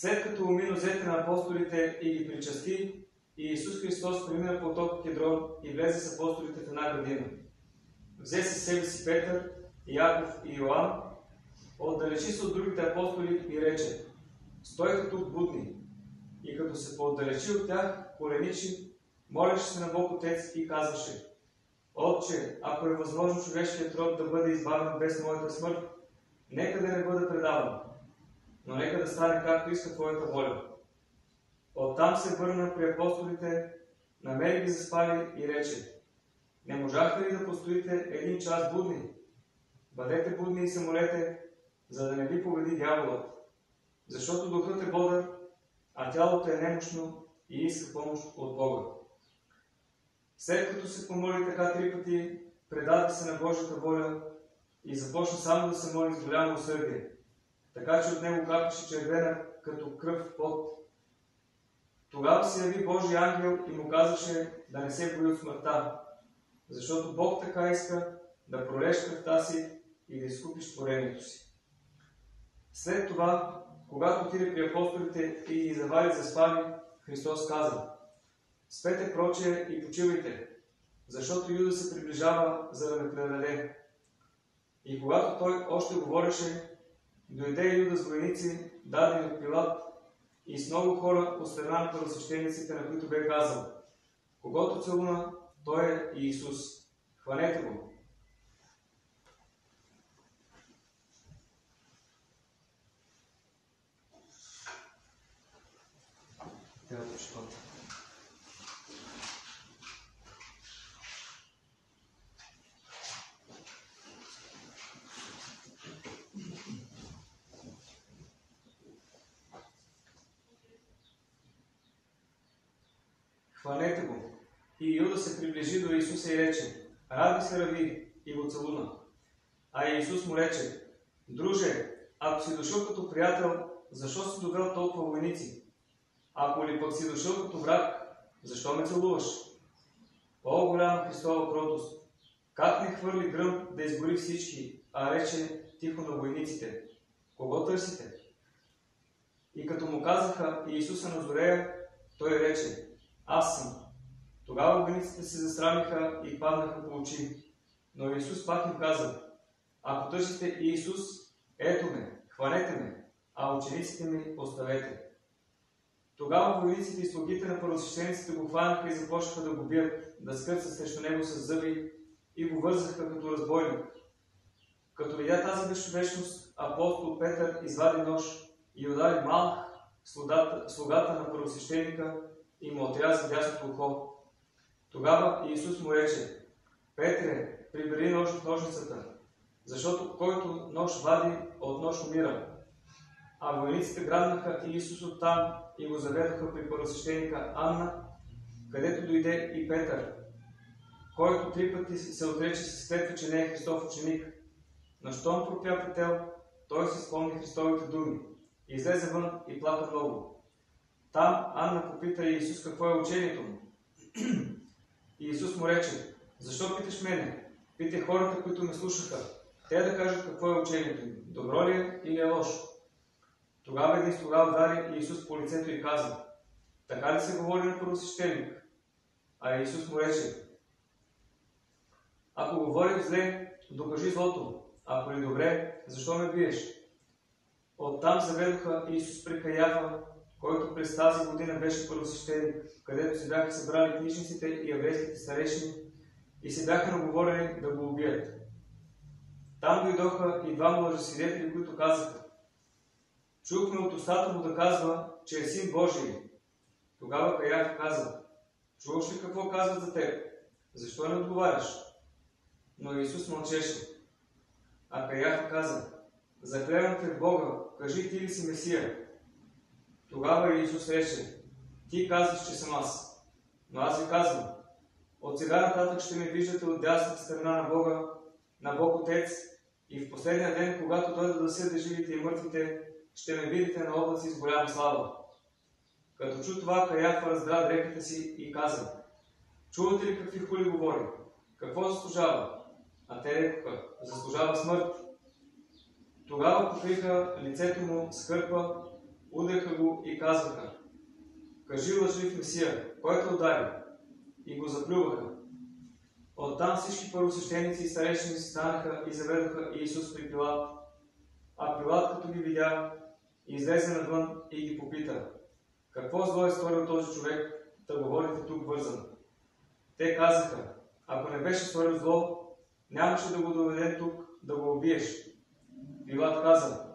След като уми нозете на апостолите и ги причасти, и Исус Христос премина по ток Кедрон и влезе с апостолите в една градина. Взе със себе си Петър, Яков и Йоан, отдалечи се от другите апостоли и рече, стойте тук будни. И като се поотдалечи от тях, коленичи, молеше се на Бог Отец и казваше, Отче, ако е възможно човешкият род да бъде избавен без моята смърт, нека да не бъда предаван, но нека да стане както иска Твоята воля. Оттам се върна при апостолите, намери ги заспали и рече, не можахте ли да постоите един час будни? Бъдете будни и се молете, за да не ви победи дяволът. Защото духът е бодър, а тялото е немощно и иска помощ от Бога. След като се помоли така три пъти, предаде се на Божията воля и започна само да се моли с голямо усърдие, така че от него капеше червена като кръв пот. Тогава се яви Божий ангел и му казваше да не се бои от смъртта, защото Бог така иска да пролеш кръвта си и да изкупиш творението си. След това, когато отиде при апостолите и ги завари за спали, Христос каза Спете проче и почивайте, защото Юда се приближава, за да ме предаде. И когато той още говореше, дойде Юда с войници, дадени от Пилат, и с много хора от страна на първосвещениците, на които бе казал, когато целуна, той е и Исус. Хванете го. Трябва да Хванете го. И Юда се приближи до Исуса и рече, Раби се рави, и го целуна. А Исус му рече, Друже, ако си дошъл като приятел, защо си довел толкова войници? Ако ли пък си дошъл като враг, защо ме целуваш? О, голяма Христова кротост! Как не хвърли гръм да изгори всички, а рече тихо на войниците? Кого търсите? И като му казаха Иисуса на Зорея, той рече, аз съм. Тогава войниците се засрамиха и паднаха по очи. Но Исус пак им каза, ако търсите Иисус, ето ме, хванете ме, а учениците ми оставете. Тогава войниците и слугите на първосвещениците го хванаха и започнаха да го бият, да скърцат срещу него с зъби и го вързаха като разбойник. Като видя тази безчовечност, апостол Петър извади нож и удари малък слугата, слугата на първосвещеника и му отряза дясното ухо. Тогава Иисус му рече, Петре, прибери нож от ножницата, защото който нож вади, от нож умира. А войниците грабнаха Иисус оттам и го заведоха при първосвещеника Анна, където дойде и Петър, който три пъти се отрече се сетва, че не е Христов ученик. На щом пропя петел, той си спомни Христовите думи. Излезе вън и плака много. Там Анна попита Иисус какво е учението му. И Исус му рече, защо питаш мене? Питай хората, които ме слушаха. Те да кажат какво е учението им. Добро ли е или е лошо? Тогава един слуга удари Исус по лицето и каза, така ли се говори на първосвещеник? А Исус му рече, ако говорих зле, докажи злото. Ако ли добре, защо ме биеш? Оттам заведоха Исус при Каяфа, който през тази година беше първосвещеник, където се бяха събрали книжниците и еврейските старешни и се бяха наговорени да го убият. Там дойдоха и двама лъжесвидетели, които казаха, чухме от устата му да казва, че е син Божий. Тогава Каяфа каза, чуваш ли какво казват за теб? Защо не отговаряш? Но Исус мълчеше. А Каяфа каза, заклевам те в Бога, кажи ти ли си Месия? Тогава Исус рече, ти казваш, че съм аз. Но аз ви казвам, от сега нататък ще ме виждате от дясната страна на Бога, на Бог Отец, и в последния ден, когато дойда да съде живите и мъртвите, ще ме видите на облаци с голяма слава. Като чу това, Каяфа раздра дрехите си и каза, чувате ли какви хули говори? Какво заслужава? А те рекоха, заслужава смърт. Тогава покриха лицето му с хърпа, удаха го и казваха, кажи лъжлив Месия, който удари? И го заплюваха. Оттам всички първосвещеници и старейшини си станаха и заведоха Исус при Пилат. А Пилат, като ги видя, излезе навън и ги попита, какво зло е сторил този човек, да говорите тук вързан? Те казаха, ако не беше сторил зло, нямаше да го доведем тук да го убиеш. Пилат каза,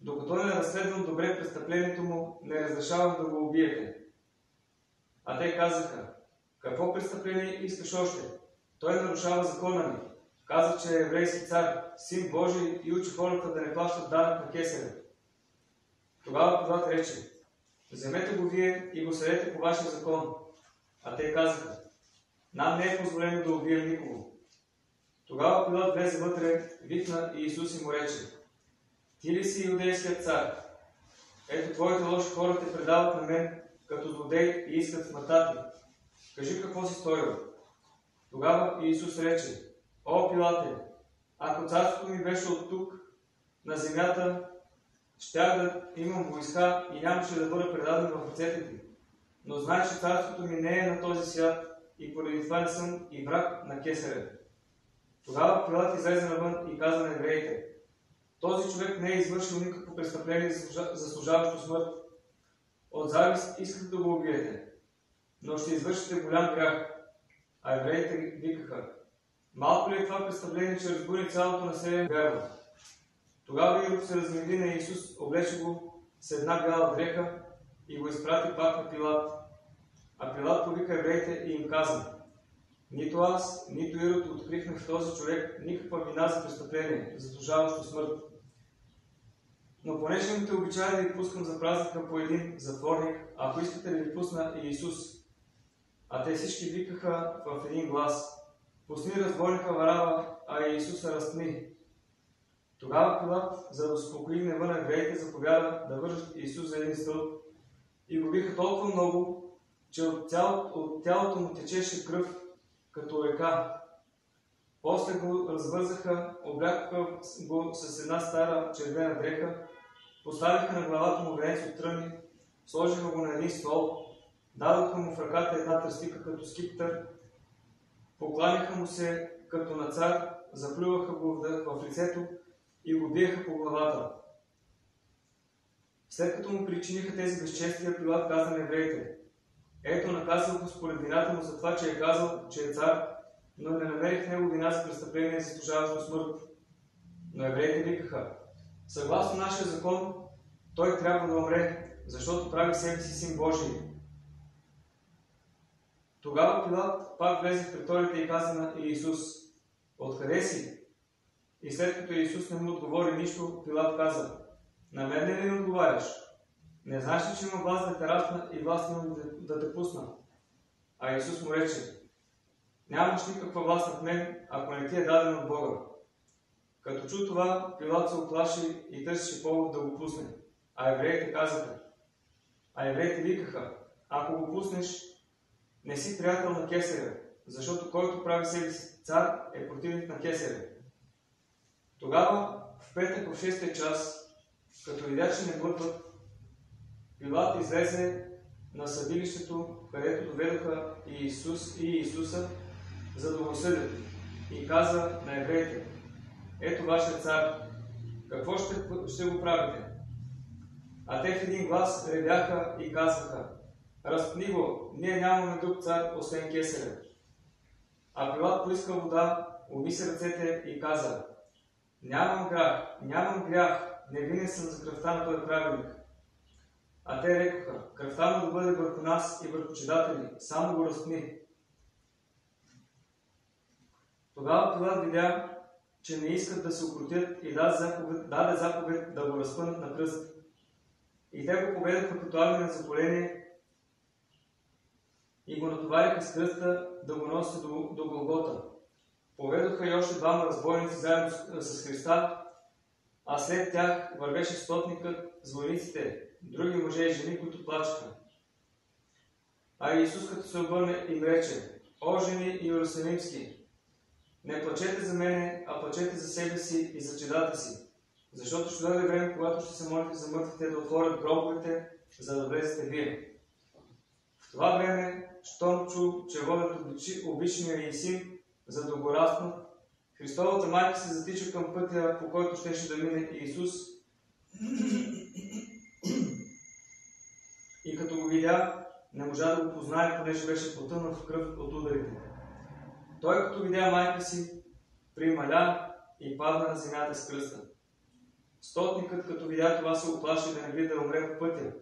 докато не разследвам добре престъплението му, не разрешавам да го убиете. А те казаха, какво престъпление искаш още? Той нарушава закона ни. Каза, че е еврейски цар, син Божий и учи хората да не плащат данък на кесаря. Тогава Пилат рече, вземете го вие и го съдете по вашия закон. А те казаха, нам не е позволено да убием никого. Тогава Пилат влезе вътре, викна и Исус и му рече, ти ли си юдейският цар? Ето твоите лоши хора те предават на мен като злодей и искат смъртта ти. Кажи какво си сторил. Тогава Иисус рече, О, Пилате, ако царството ми беше от тук, на земята, щях да имам войска и нямаше да бъда предаден в ръцете ти. Но знаеш, че царството ми не е на този свят и поради това не съм и враг на кесаря. Тогава Пилат излезе навън и каза на евреите, този човек не е извършил никакво престъпление, заслужаващо смърт. От завист искате да го убиете, но ще извършите голям грях. А евреите викаха, малко ли е това представление, че разбуни цялото население вярва? Тогава Ирод се размири на Исус, облече го с една бяла дреха и го изпрати пак на Пилат. А Пилат повика евреите и им каза, нито аз, нито Ирод открихме в този човек никаква вина за престъпление, заслужаващо смърт. Но понеже имате обичай да ви пускам за празника по един затворник, ако искате да ви пусна и Исус. А те всички викаха в един глас. Пусни разбойника Варава, а Исуса разтни. Тогава Пилат, за да успокои гнева на евреите, заповяда да вържат Исус за един стълб и го биха толкова много, че от, цяло, от тялото му течеше кръв като река. После го развързаха, облякаха го с една стара червена дреха, поставиха на главата му венец от тръни, сложиха го на един стол, дадоха му в ръката една тръстика като скиптър, покланяха му се като на цар, заплюваха го в, лицето и го биеха по главата. След като му причиниха тези безчестия, Пилат каза на евреите, ето наказал го според вината му за това, че е казал, че е цар, но не намерих него вина за престъпление, заслужаващо смърт. Но евреите викаха, съгласно нашия закон, той трябва да умре, защото прави себе си син Божий. Тогава Пилат пак влезе в преторите и каза на Иисус, Откъде си? И след като Иисус не му отговори нищо, Пилат каза, на мен ли не отговаряш? Не знаеш ли, че има власт да те разпна и власт имам да те пусна? А Исус му рече, нямаш никаква власт над мен, ако не ти е даден от Бога. Като чу това, Пилат се оплаши и търсеше повод да го пусне. А евреите казаха, а евреите викаха, ако го пуснеш, не си приятел на кесаря, защото който прави себе си цар е противник на кесаря. Тогава, в петък в шестия час, като видя, че не глътват, Пилат излезе на съдилището, където доведоха и Исус и Исуса, за да го съдят. И каза на евреите, ето вашия цар, какво ще, ще го правите? А те в един глас ревяха и казваха, разпни го, ние нямаме друг цар, освен кесаря. А Пилат поиска вода, уми се ръцете и каза, нямам грях, нямам грях, невинен съм за кръвта на този праведник. А те рекоха, кръвта му да бъде върху нас и върху чедата ни, само го разпни. Тогава Пилат видя, че не искат да се укротят и даде заповед, даде заповед да го разпънат на кръст. И те го поведаха като армия на запаление и го натовариха с кръста да го носят до, до Голгота. Поведоха и още двама разбойници заедно с, с Христа, а след тях вървеше стотникът с войниците, други мъже и жени, които плачеха. А Исус като се обърне им рече, О, жени и Иерусалимски, не плачете за мене, а плачете за себе си и за чедата си, защото ще дойде време, когато ще се молите за мъртвите да отворят гробовете, за да влезете вие. Това време, щом чу, че водят обичния и син, за да го разпнат, Христовата майка се затича към пътя, по който щеше да мине Иисус. И като го видя, не можа да го познае, понеже беше потънал в кръв от ударите. Той, като видя майка си, прималя и падна на земята с кръста. Стотникът, като видя това, се оплаши да не види да умре в пътя.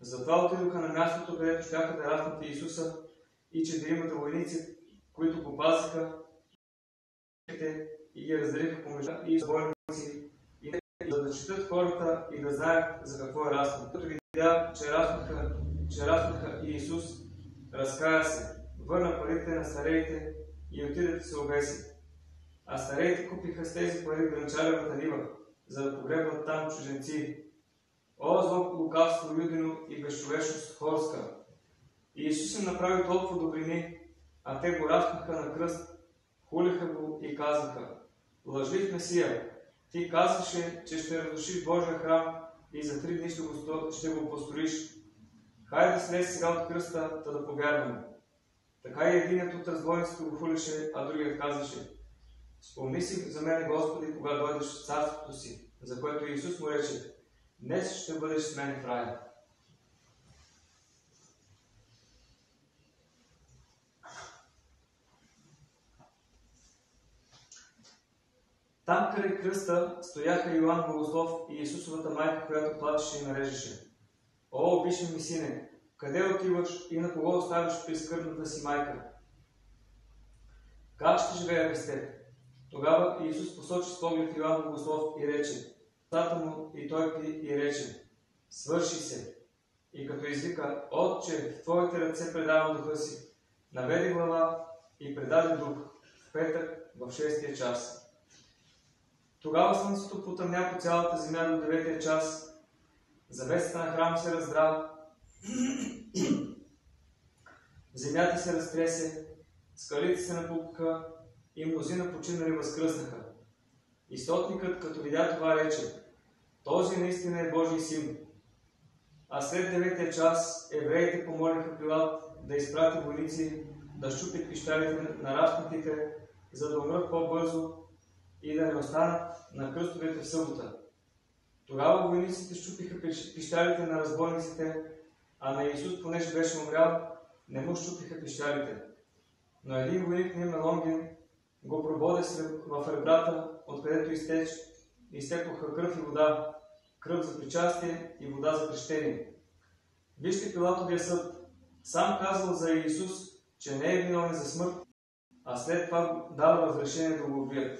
Затова отидоха на мястото, където щяха да разпнат Исуса и че да имат войници, които го пазиха и ги разделиха помежду и разбойници, и за да четат хората и да знаят за какво е разпнат. Като видя, че разпнаха, че разпнаха и Исус, разкая се, върна парите на стареите и отиде да се обеси. А стареите купиха с тези пари гранчаревата нива, за да погребват там чуженци. О, зло лукавство юдино и безчовешност хорска! И Исус им направи толкова добрини, а те го разпнаха на кръст, хулиха го и казаха, лъжлив Месия, ти казваше, че ще разрушиш Божия храм и за три дни ще го, ще го построиш. Хайде да слез сега от кръста, да да повярваме. Така и единият от разбойниците го хулеше, а другият казваше, Спомни си за мен, Господи, кога дойдеш в царството си, за което Исус му рече, днес ще бъдеш с мен в рая. Там край кръста стояха Йоанн Богослов и Исусовата майка, която плачеше и нарежеше. О, обичам ми сине, къде отиваш и на кого оставиш при скърбната си майка? Как ще живея без теб? Тогава Исус посочи с поглед Йоанн Богослов и рече, тата му и той и рече, свърши се. И като извика, Отче, в Твоите ръце предавам духа си, наведе глава и предаде дух в петък в шестия час. Тогава слънцето потъмня по цялата земя до деветия час. Завесата на храм се раздра. Земята се разтресе, скалите се напукаха и мнозина починали възкръснаха. И стотникът, като видя това, рече, този наистина е Божий син. А след деветия час евреите помолиха Пилат да изпрати войници да щупят пищалите на разпнатите, за да умрат по-бързо и да не останат на кръстовете в събота. Тогава войниците щупиха пищалите на разбойниците, а на Исус, понеже беше умрял, не му щупиха пищалите. Но един войник на Мелонген го прободе в ребрата, откъдето изтеч, изтекоха кръв и вода, кръв за причастие и вода за крещение. Вижте Пилатовия съд. Сам казал за Исус, че не е виновен за смърт, а след това дава разрешение да го убият.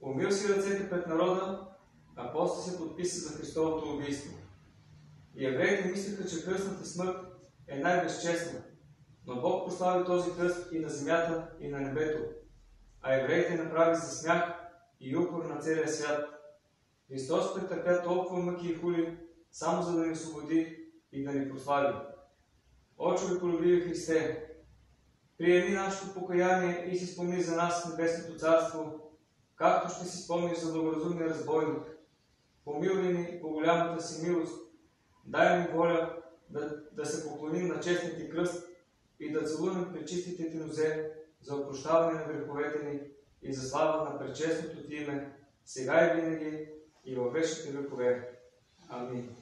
Умил си ръцете пред народа, а после се подписа за Христовото убийство. И евреите мислеха, че кръстната смърт е най-безчестна, но Бог прослави този кръст и на земята, и на небето, а евреите направи за смях и укор на целия свят. Христос претърпя толкова мъки и хули, само за да ни освободи и да ни прослави. Очи ви полюбили Христе, приеми нашето покаяние и си спомни за нас Небесното Царство, както ще си спомниш за благоразумния разбойник. Помилуй ни по голямата си милост, дай ни воля да, да се поклоним на честните кръст и да целуваме пречистите ти нозе за опрощаване на греховете ни и за слава на пречестното ти име, сега и винаги и във вечните векове. Амин.